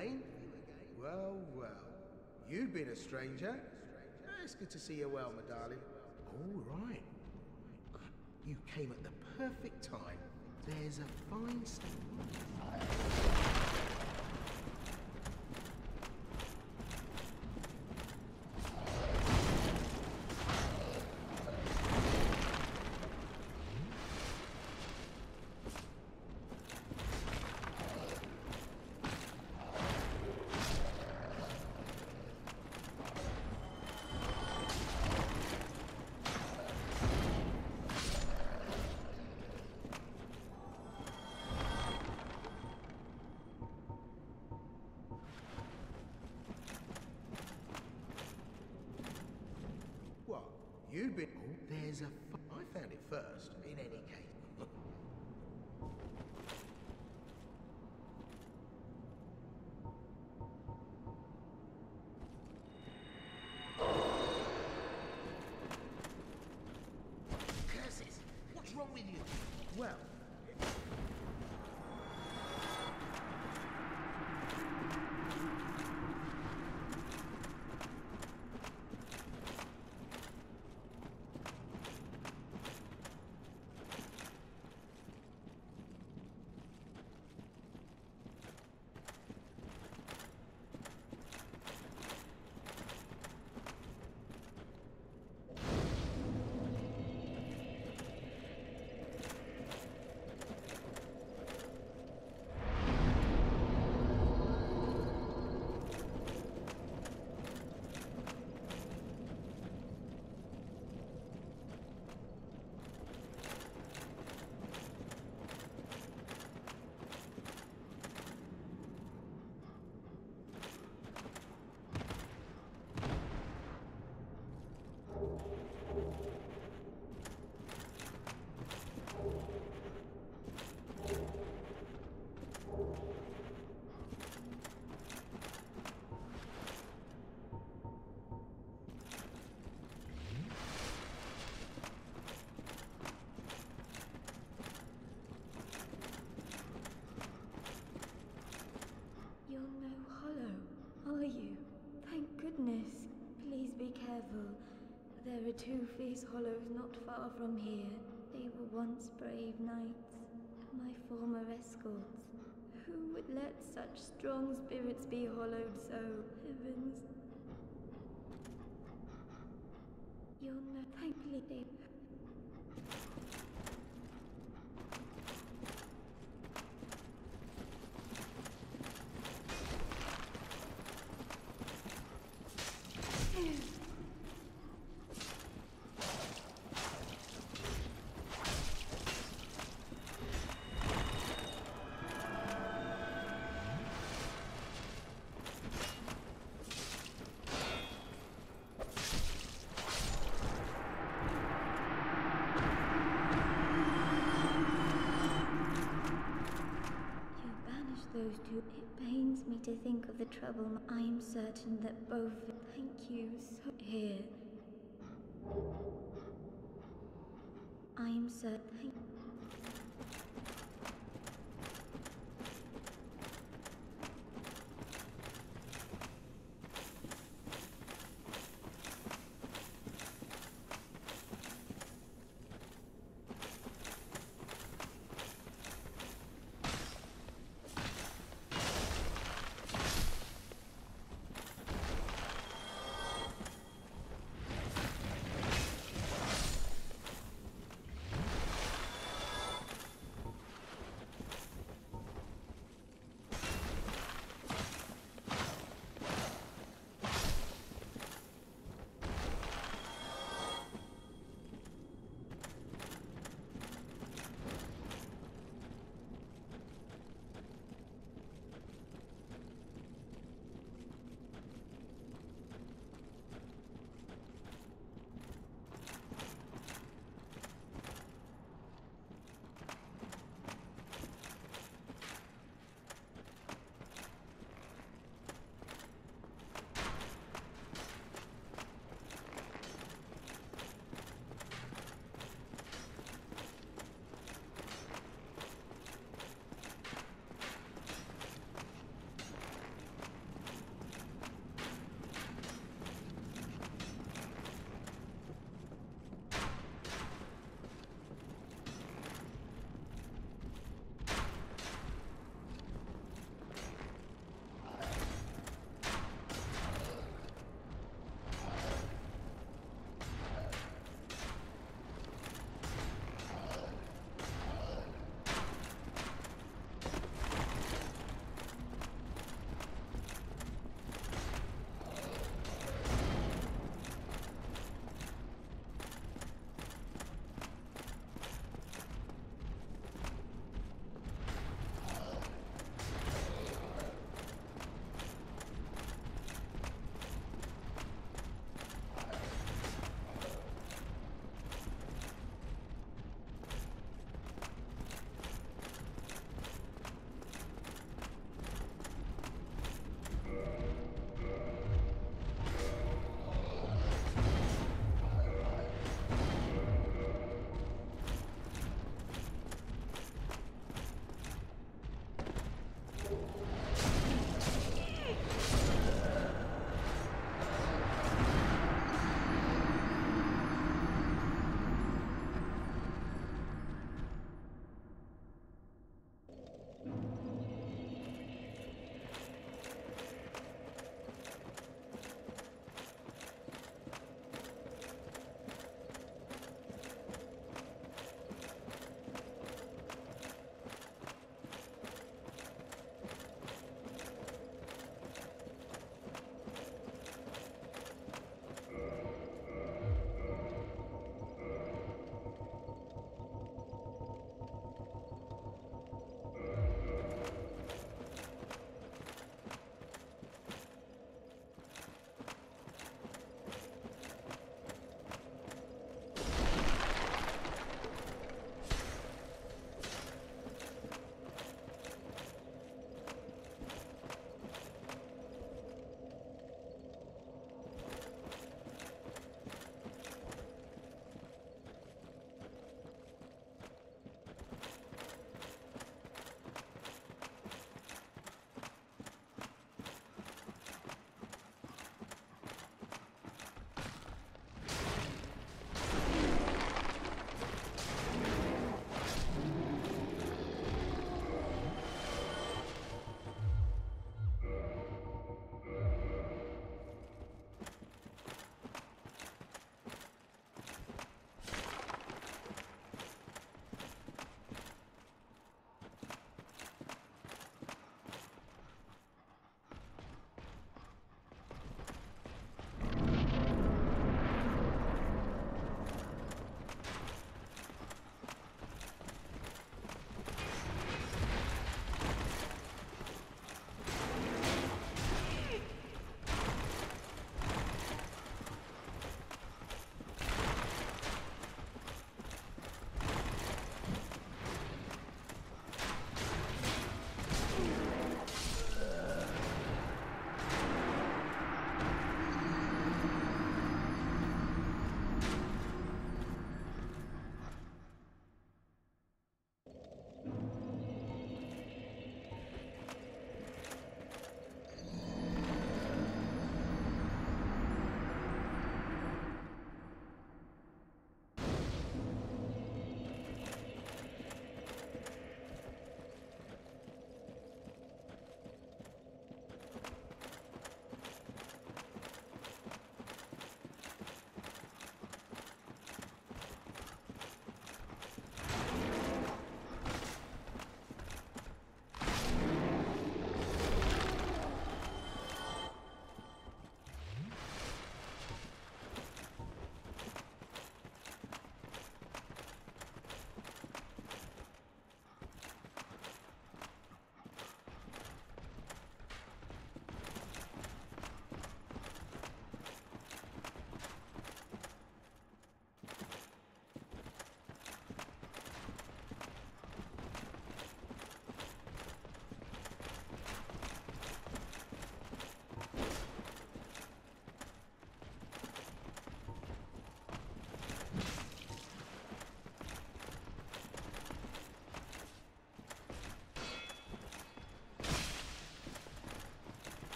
Again? Well, well. You've been a stranger. Ah, It's good to see you well, my darling. All right. You came at the perfect time. There's a fine st- first, in any case. Curses! What's wrong with you? Well, You're no hollow, are you? Thank goodness. Please be careful. There are two fierce hollows not far from here. They were once brave knights, my former escorts. Who would let such strong spirits be hollowed so? Heavens. You're no thankfully. You I am certain that both. Thank you so. Here. I am certain.